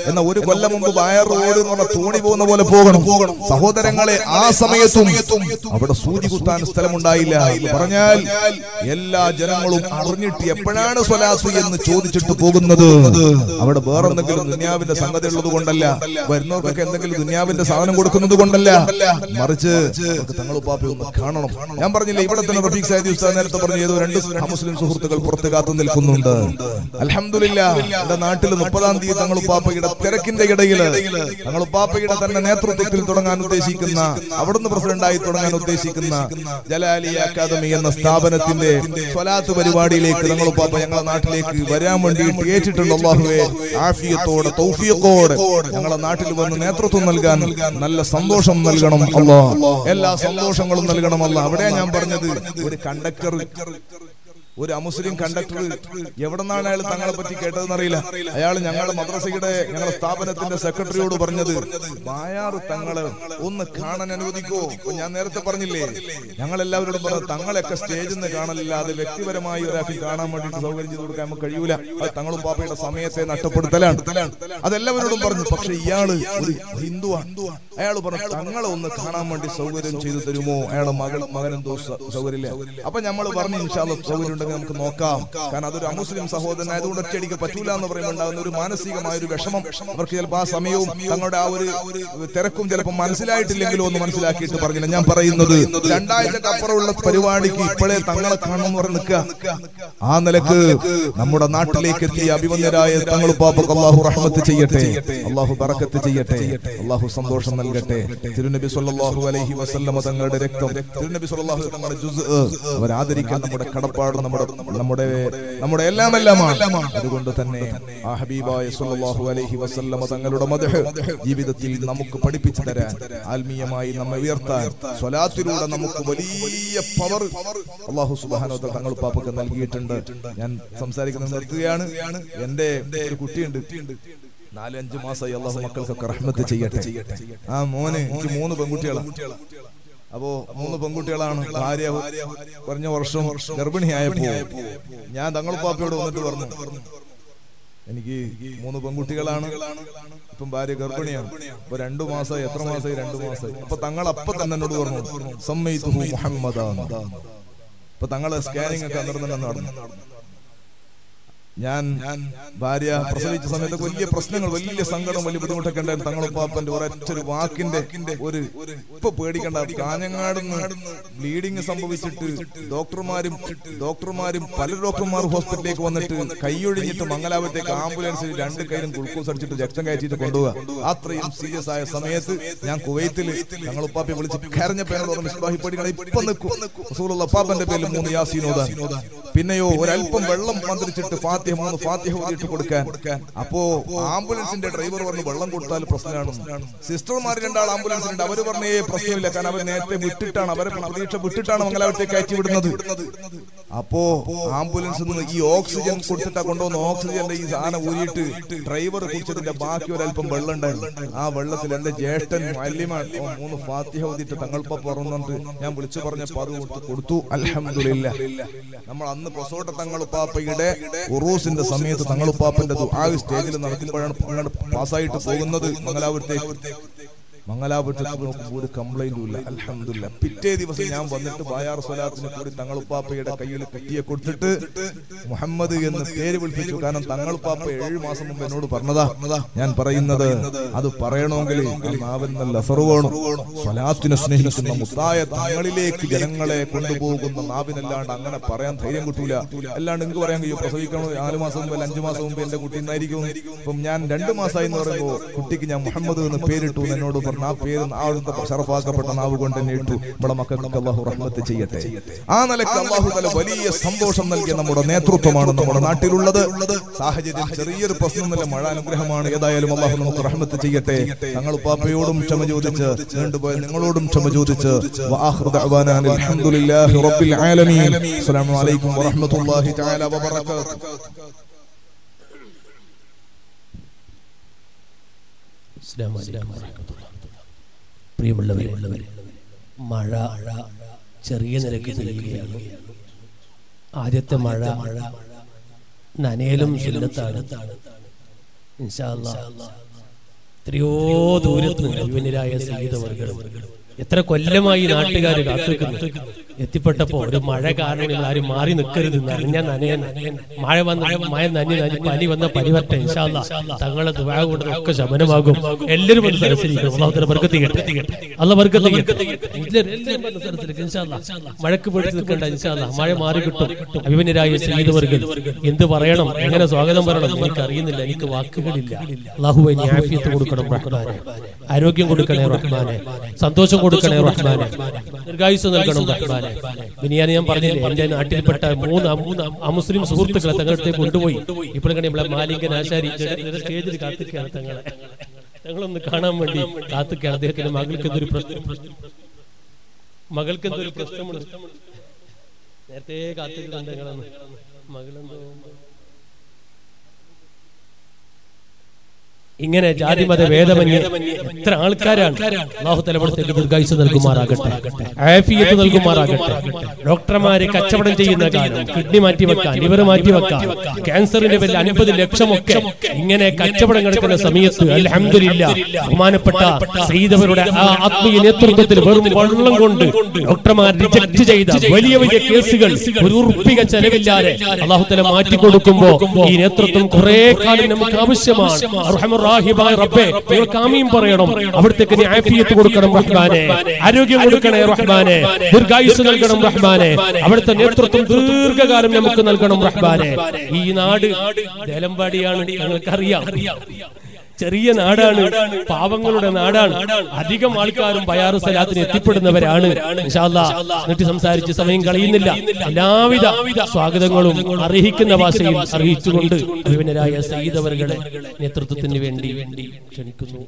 എന്നാൽ ഒരു കൊല്ലം മുമ്പ് ബായാർ റോഡ് എന്ന് പറഞ്ഞ തോണി പോകുന്ന പോലെ പോകണം. പോകണം. സഹോദരങ്ങളെ ആ സമയത്തും അവിടെ സൂചി കുത്താൻ സ്ഥലമുണ്ടായില്ല പറഞ്ഞാൽ എല്ലാ ജനങ്ങളും അറിഞ്ഞിട്ട് എപ്പോഴാണ് സ്വലാത്ത് എന്ന് ചോദിച്ചിട്ട് പോകുന്നത്? അവിടെ വേറെന്തെങ്കിലും ദുനിയാവിന്റെ സംഗതി ഉള്ളത് കൊണ്ടല്ല. വരുന്നവർക്കൊക്കെ എന്തെങ്കിലും ദുനിയാവിന്റെ സാധനം കൊടുക്കുന്നത് കൊണ്ടല്ല. മറിച്ച് തങ്ങളുപ്പാപ്പി ഒന്ന് കാണണം. ഞാൻ പറഞ്ഞില്ല ഇവിടെ തന്നെ പ്രതീക്ഷ നേരത്തെ പറഞ്ഞു ഏതോ രണ്ട് മുസ്ലിം സുഹൃത്തുക്കൾ പുറത്ത് കാത്തു നിൽക്കുന്നുണ്ട്. അലഹമില്ല എന്റെ നാട്ടിൽ മുപ്പതാം തീയതി തങ്ങൾ ഉപ്പാപ്പയുടെ തിരക്കിന്റെ ഇടയിൽ തങ്ങൾ ഉപ്പാപ്പയുടെ തന്നെ നേതൃത്വത്തിൽ തുടങ്ങാൻ ഉദ്ദേശിക്കുന്ന അവിടുന്ന് പ്രസിഡന്റായി തുടങ്ങാൻ ഉദ്ദേശിക്കുന്ന ജലാലി അക്കാദമി എന്ന സ്ഥാപനത്തിന്റെ സ്വലാത്ത് പരിപാടിയിലേക്ക് തങ്ങൾ ഉപ്പാപ്പ ഞങ്ങളുടെ നാട്ടിലേക്ക് വരാൻ വേണ്ടി ഏറ്റിട്ടുണ്ട്. അള്ളാഹുവെ ആഫിയത്തോടെ ഞങ്ങളുടെ നാട്ടിൽ വന്ന് നേതൃത്വം നൽകാൻ നല്ല സന്തോഷം നൽകണം എല്ലാ സന്തോഷങ്ങളും നൽകണമല്ല അവിടെ ഞാൻ പറഞ്ഞത് ഒരു കണ്ടക്ടർ ഒരു അമുസ്ലിം കണ്ടക്ടർ എവിടെന്നാണ് അയാൾ തങ്ങളെ പറ്റി കേട്ടതെന്നറിയില്ല അയാൾ ഞങ്ങളുടെ മദ്രസയുടെ ഞങ്ങളുടെ സ്ഥാപനത്തിന്റെ സെക്രട്ടറിയോട് പറഞ്ഞത് ബായാറ് തങ്ങൾ ഒന്ന് കാണാൻ അനുവദിക്കോ ഞാൻ നേരത്തെ പറഞ്ഞില്ലേ. ഞങ്ങൾ എല്ലാവരോടും പറഞ്ഞു തങ്ങളെയൊക്കെ സ്റ്റേജിൽ നിന്ന് കാണലില്ലാതെ വ്യക്തിപരമായി ഒരാൾക്ക് കാണാൻ വേണ്ടിയിട്ട് സൗകര്യം ചെയ്ത് കൊടുക്കാൻ നമുക്ക് കഴിയൂല. അത് തങ്ങളും പാപ്പയുടെ സമയത്തെ നഷ്ടപ്പെടുത്തലാണ്. അതെല്ലാവരോടും പറഞ്ഞു. പക്ഷെ ഇയാൾ ഒരു ഹിന്ദുവാണ്. അയാൾ പറഞ്ഞു തങ്ങളെ ഒന്ന് കാണാൻ വേണ്ടി സൗകര്യം ചെയ്തു തരുമോ? അയാളുടെ മകൾ മകനെന്തോ സൗകര്യമില്ല. അപ്പൊ നമ്മൾ പറഞ്ഞു ഇൻഷാല്ല സൗകര്യം ഉണ്ടെങ്കിൽ നമുക്ക് നോക്കാം. കാരണം അതൊരു അമുസ്ലിം സഹോദരൻ ആയതുകൊണ്ട് ഒറ്റയടിക്ക് പറ്റൂല എന്ന് പറയുമ്പോൾ ഉണ്ടാകുന്ന ഒരു മാനസികമായ ഒരു വിഷമം. അവർക്ക് ചിലപ്പോൾ ആ സമയവും തങ്ങളുടെ ആ ഒരു തിരക്കും ചിലപ്പോൾ മനസ്സിലായിട്ടില്ലെങ്കിലും ഒന്ന് മനസ്സിലാക്കിയിട്ട് പറഞ്ഞില്ല. ഞാൻ പറയുന്നത് രണ്ടാഴ്ചക്ക് അപ്പുറമുള്ള പരിപാടിക്ക് ഇപ്പോഴേ തങ്ങളെ കാണണം പറഞ്ഞ് നിൽക്കുക. ആ നിലയ്ക്ക് നമ്മുടെ നാട്ടിലേക്ക് എത്തിയ അഭിമന്യരായ തങ്ങൾ പാപ്പക്ക് അള്ളാഹു റഹ്മത്ത് ചെയ്യട്ടെ. അള്ളാഹു ബറക്കത്ത് ചെയ്യട്ടെ. അള്ളാഹു സന്തോഷം നൽകട്ടെ. തിരുനബി സല്ലല്ലാഹു അലൈഹി വസല്ലമ തങ്ങളുടെ രക്തം. തിരുനബി സല്ലല്ലാഹു തങ്ങളുടെ ജുസ് അവർ നമ്മുടെ കടപ്പാട് നമ്മുടെ നമ്മുടെ നമ്മുടെ എല്ലാം എല്ലാമാണ്. അതുകൊണ്ട് തന്നെ ആ ഹബീബായ സല്ലല്ലാഹു അലൈഹി വസല്ലമ തങ്ങളുടെ മദഹ് ജീവിതത്തിൽ നമുക്ക് പഠിപ്പിച്ചു തരാൻ ആത്മീയമായി നമ്മെ ഉയർത്താൻ സ്വലാത്തിലൂടെ നമുക്ക് വലിയ പവർ അള്ളാഹു തആല തങ്ങൾ പാപ്പക്ക് നൽകിയിട്ടുണ്ട്. ഞാൻ സംസാരിക്കുന്നത് നിർത്തുകയാണ്. എന്റെ ഒരു കുട്ടിയുണ്ട്. നാലഞ്ച് മാസമായി അള്ളാഹു മക്കൾക്കൊക്കെ റഹ്മത്ത് ചെയ്യട്ടെ. ആ മോന് എനിക്ക് മൂന്ന് പെൺകുട്ടികളാണ് അപ്പോ മൂന്ന് പെൺകുട്ടികളാണ്. ഭാര്യ കുറഞ്ഞ വർഷം ഗർഭിണിയായപ്പോ ഞാൻ തങ്ങൾ പാപ്പയോട് വന്നിട്ട് പറഞ്ഞു എനിക്ക് മൂന്ന് പെൺകുട്ടികളാണ്. ഇപ്പം ഭാര്യ ഗർഭിണിയാണ്. ഇപ്പൊ രണ്ടു മാസമായി എത്ര മാസമായി രണ്ടു മാസമായി അപ്പൊ തങ്ങൾ അപ്പൊ തന്നെ എന്നോട് പറഞ്ഞു സമ്മതി മുഹമ്മദാണ് അപ്പൊ തങ്ങളെ സ്കാനിങ് ഒക്കെ അന്നിരുന്നു നടന്നു. ഞാൻ ഭാര്യ പ്രസവിച്ച സമയത്ത് വലിയ പ്രശ്നങ്ങൾ വലിയ സങ്കടം വലിയ ബുദ്ധിമുട്ടൊക്കെ ഉണ്ടായിരുന്നു. തങ്ങളും പാപ്പന്റെ ഒരൊറ്റൊരു വാക്കിന്റെ ഒരു ഇപ്പൊ പേടിക്കണ്ട കാഞ്ഞങ്ങാടുന്ന് ബ്ലീഡിങ് സംഭവിച്ചിട്ട് ഡോക്ടർമാരും ഡോക്ടർമാരും പല ഡോക്ടർമാർ ഹോസ്പിറ്റലിലേക്ക് വന്നിട്ട് കൈയൊഴിഞ്ഞിട്ട് മംഗലാപുരത്തേക്ക് ആംബുലൻസിൽ രണ്ട് കൈയിലും ഗുൾക്കോസ് അടിച്ചിട്ട് രക്തം കയറ്റിയിട്ട് കൊണ്ടുപോകുക അത്രയും സീരിയസ് ആയ സമയത്ത് ഞാൻ കുവൈത്തിൽ ഞങ്ങൾ ഉപ്പാപ്പയെ വിളിച്ച് കരഞ്ഞ പേരോട് മിസ്ബാഹി ഇപ്പൊ നിൽക്കും. മൂന്ന് യാസീനോദാൻ. പിന്നെയോ ഒരല്പം വെള്ളം മന്ത്രിച്ചിട്ട് ഫാത്തിഹ ഫാത്തിഹ ഓതിയിട്ട് കൊടുക്കാൻ. അപ്പോ ആംബുലൻസിന്റെ ഡ്രൈവർ പറഞ്ഞു വെള്ളം കൊടുത്താൽ പ്രശ്നമാണ്. സിസ്റ്റർമാർ രണ്ടാൾ ആംബുലൻസിലുണ്ട്. അവർ പറഞ്ഞേ പ്രശ്നമില്ല. കാരണം അവർ നേരത്തെ വിട്ടിട്ടാണ്. അവരെ പ്രതീക്ഷ വിട്ടിട്ടാണ് മംഗലാപുരത്തെ കയറ്റി വിടുന്നത്. അപ്പോ ആംബുലൻസ് നിന്ന് ഈ ഓക്സിജൻ കൊടുത്തിട്ടാ കൊണ്ടുവന്ന ഓക്സിജന്റെ ഈ സാധനം ഊരിയിട്ട് ഡ്രൈവർ കുടിച്ചതിന്റെ ബാക്കി ഒരല്പം വെള്ളം ഉണ്ടായിരുന്നു. ആ വെള്ളത്തിൽ എന്റെ ജ്യേഷ്ഠൻ മല്ലിമ മൂന്ന് ഫാത്തിഹ ഓതിയിട്ട് തങ്ങൾപ്പ പറഞ്ഞിട്ട് ഞാൻ വിളിച്ചു പറഞ്ഞപ്പോ അത് കൊടുത്തു. അലഹമില്ല നമ്മൾ അന്ന് പ്രസോട്ട തങ്ങളുപ്പാപ്പയുടെ ഉറൂസിന്റെ സമയത്ത് തങ്ങളുപ്പാപ്പന്റെ ആ സ്റ്റേജിൽ നടക്കുമ്പോഴാണ് പാസ്സായിട്ട് പോകുന്നത് മംഗലാപുരത്തേക്ക്. മംഗലാപുരത്ത് നോക്കുമ്പോൾ ഒരു കംപ്ലൈന്റും ഇല്ല. അലഹമില്ല പിറ്റേ ദിവസം ഞാൻ വന്നിട്ട് ബായാർ സ്വലാത്തിന് കൂടി തങ്ങളുപ്പാപ്പയുടെ കയ്യിൽ കുട്ടിയെ കൊടുത്തിട്ട് മുഹമ്മദ് എന്ന് പേര് വിളിപ്പിച്ചു. കാരണം തങ്ങളുപ്പാപ്പ ഏഴ് മാസം മുമ്പ് എന്നോട് പറഞ്ഞതാ. ഞാൻ പറയുന്നത് അത് പറയണമെങ്കിൽ നാവൻ നല്ല അസറ് സ്വലാത്തിനെ സ്നേഹിക്കുന്ന മുത്തായ തങ്ങളിലേക്ക് ജനങ്ങളെ കൊണ്ടുപോകുന്ന നാവിനല്ലാണ്ട് അങ്ങനെ പറയാൻ ധൈര്യം കിട്ടൂല. അല്ലാണ്ട് എനിക്ക് പറയാൻ കഴിയും പ്രസവിക്കണം. നാല് മാസം മുമ്പ് അഞ്ചു മാസം മുമ്പ് എന്റെ കുട്ടി ഇന്നായിരിക്കും. ഇപ്പം ഞാൻ രണ്ടു മാസമായി എന്ന് പറയുമ്പോൾ കുട്ടിക്ക് ഞാൻ മുഹമ്മദ് എന്ന് പേരിട്ടു എന്നോട് പറഞ്ഞു ആ റഹ്മത്ത് ചെയ്യട്ടെ. വലിയ സന്തോഷം നൽകിയ നമ്മുടെ നേതൃത്വമാണ് നമ്മുടെ നാട്ടിലുള്ളത്. ചെറിയൊരു ഏതായാലും നമുക്ക് റഹ്മത്ത് ചെയ്യട്ടെ. ക്ഷമ നിങ്ങളോടും ക്ഷമ വബറകാതുഹു. അസ്സലാമു അലൈക്കും വറഹ്മത്തുള്ളാഹി. പ്രിയമുള്ളവരെ മഴ ചെറിയ നിരക്ക് നിൽക്കുകയാണ് ആദ്യത്തെ മഴ നനയിലും ചെല്ലത്താണ്. എത്രയോ ദൂരത്ത് നിന്ന് കഴിവിനരായ സീതവർഗം എത്ര കൊല്ലമായി നാട്ടുകാർ കാത്തിരിക്കുന്നു എത്തിപ്പെട്ടപ്പോ ഒരു മഴ കാരണം നിങ്ങൾ ആരും മാറി നിൽക്കരുത് നനഞ്ഞ നനയൻ മഴ വന്ന മഴ നനഞ്ഞ് നനഞ്ഞ് പനി വന്ന ഇൻഷാല്ല തങ്ങളെ ദുരാ കൊണ്ട് ഒക്കെ ശമനമാകും. എല്ലാവരും വന്ന് സരസരിക്കണം അള്ളാഹുത്തിന്റെ വർഗത്തി മഴക്ക് പിടിച്ച് നിൽക്കണ്ട ഇൻഷാല്ല മഴ മാറി കിട്ടും. അഭിമന്യരായ സീതവർഗം എന്ത് പറയണം? എങ്ങനെ സ്വാഗതം പറയണം? എനിക്ക് അറിയുന്നില്ല എനിക്ക് വാക്കുകളില്ല. അള്ളാഹുവെ നീ ആഫിയത്ത് കൊടുക്കണം റഹ്മാനെ ആരോഗ്യം കൊടുക്കണേ. റഹ്മാനെ സന്തോഷം കൊടുക്കണേ റഹ്മാനെ. ദീർഘായുസ് നൽകണം റഹ്മാനെ. ബിനിയാൻ ഞാൻ പറഞ്ഞില്ലേ എന്റെ നാട്ടിൽപ്പെട്ട മൂന്ന് മൂന്ന് അമുസ്ലിം സുഹൃത്തുക്കളെ തങ്ങളുടെ കൊണ്ടുപോയി. ഇപ്പോഴും നമ്മളെ മാലിംഗൻ ആശാരി സ്റ്റേജിൽ കാത്തിക്കുകയാണ് തങ്ങളെ. ഞങ്ങളൊന്ന് കാണാൻ വേണ്ടി കാത്തിക്കുകയാണ് അദ്ദേഹത്തിന്റെ മകൾക്ക് എന്തൊരു പ്രശ്നം? മകൾക്ക് എന്തൊരു പ്രശ്നമുണ്ട്? നേരത്തെ കാത്തിക്കുന്നുണ്ട് ഞങ്ങളൊന്ന് മകളെന്തോ ഇങ്ങനെ ജാതിമത വേദമന്യ എത്ര ആൾക്കാരാണ്? അള്ളാഹു തലമുറത്തേക്ക് ദീർഘായുസ് നൽകുമാറാകട്ടെ. ആഫിയത്ത് നൽകുമാറാകട്ടെ. ഡോക്ടർമാരെ കച്ചവടം ചെയ്യുന്ന കാലം. കിഡ്നി മാറ്റി വെക്കാൻ ലിവർ മാറ്റി വെക്കാം ക്യാൻസറിന്റെ പേരിൽ അൻപത് ലക്ഷമൊക്കെ ഇങ്ങനെ കച്ചവടം കിടക്കുന്ന സമയത്ത് അലഹമില്ല ബഹുമാനപ്പെട്ട ചെയ്തവരുടെ ആ ആത്മീയ നേതൃത്വത്തിൽ വെറും വെള്ളം കൊണ്ട് ഡോക്ടർമാർ റിജക്ട് ചെയ്ത വലിയ വലിയ കേസുകൾ ഒരു ഉറപ്പിക ചെലവില്ലാതെ അള്ളാഹുത്തല മാറ്റി കൊടുക്കുമ്പോ ഈ നേതൃത്വം കുറെ കാലം നമുക്ക് ആവശ്യമാണ്. അർഹമുറാഹിബായ റബ്ബേ നിങ്ങൾക്ക് ആമീൻ പറയണം. അവിടത്തേക്ക് നീ ആഫിയത്ത് കൊടുക്കണം റഹ്മാനെ. ആരോഗ്യം കൊടുക്കണേ റഹ്മാനെ. ദീർഘായുസ് നൽകണം റഹ്മാനെ. അവിടുത്തെ നേതൃത്വം ദീർഘകാലം നമുക്ക് നൽകണം റഹ്മാനെ. ഈ നാട് ദേലമ്പാടിയാണ് ഞങ്ങൾക്കറിയാം. ചെറിയ നാടാണ് പാവങ്ങളുടെ നാടാണ്. അധികം ആൾക്കാരും ബയാറു സലാത്തിന് എത്തിപ്പെടുന്നവരാണ്. എന്നിട്ട് സംസാരിച്ച് സമയം കളയുന്നില്ല. എല്ലാവിധ സ്വാഗതങ്ങളും അർഹിക്കുന്ന ഭാഷയിൽ അറിയിച്ചുകൊണ്ട് അഭിമനരായ അവരുടെ നേതൃത്വത്തിന് വേണ്ടി ക്ഷണിക്കുന്നു.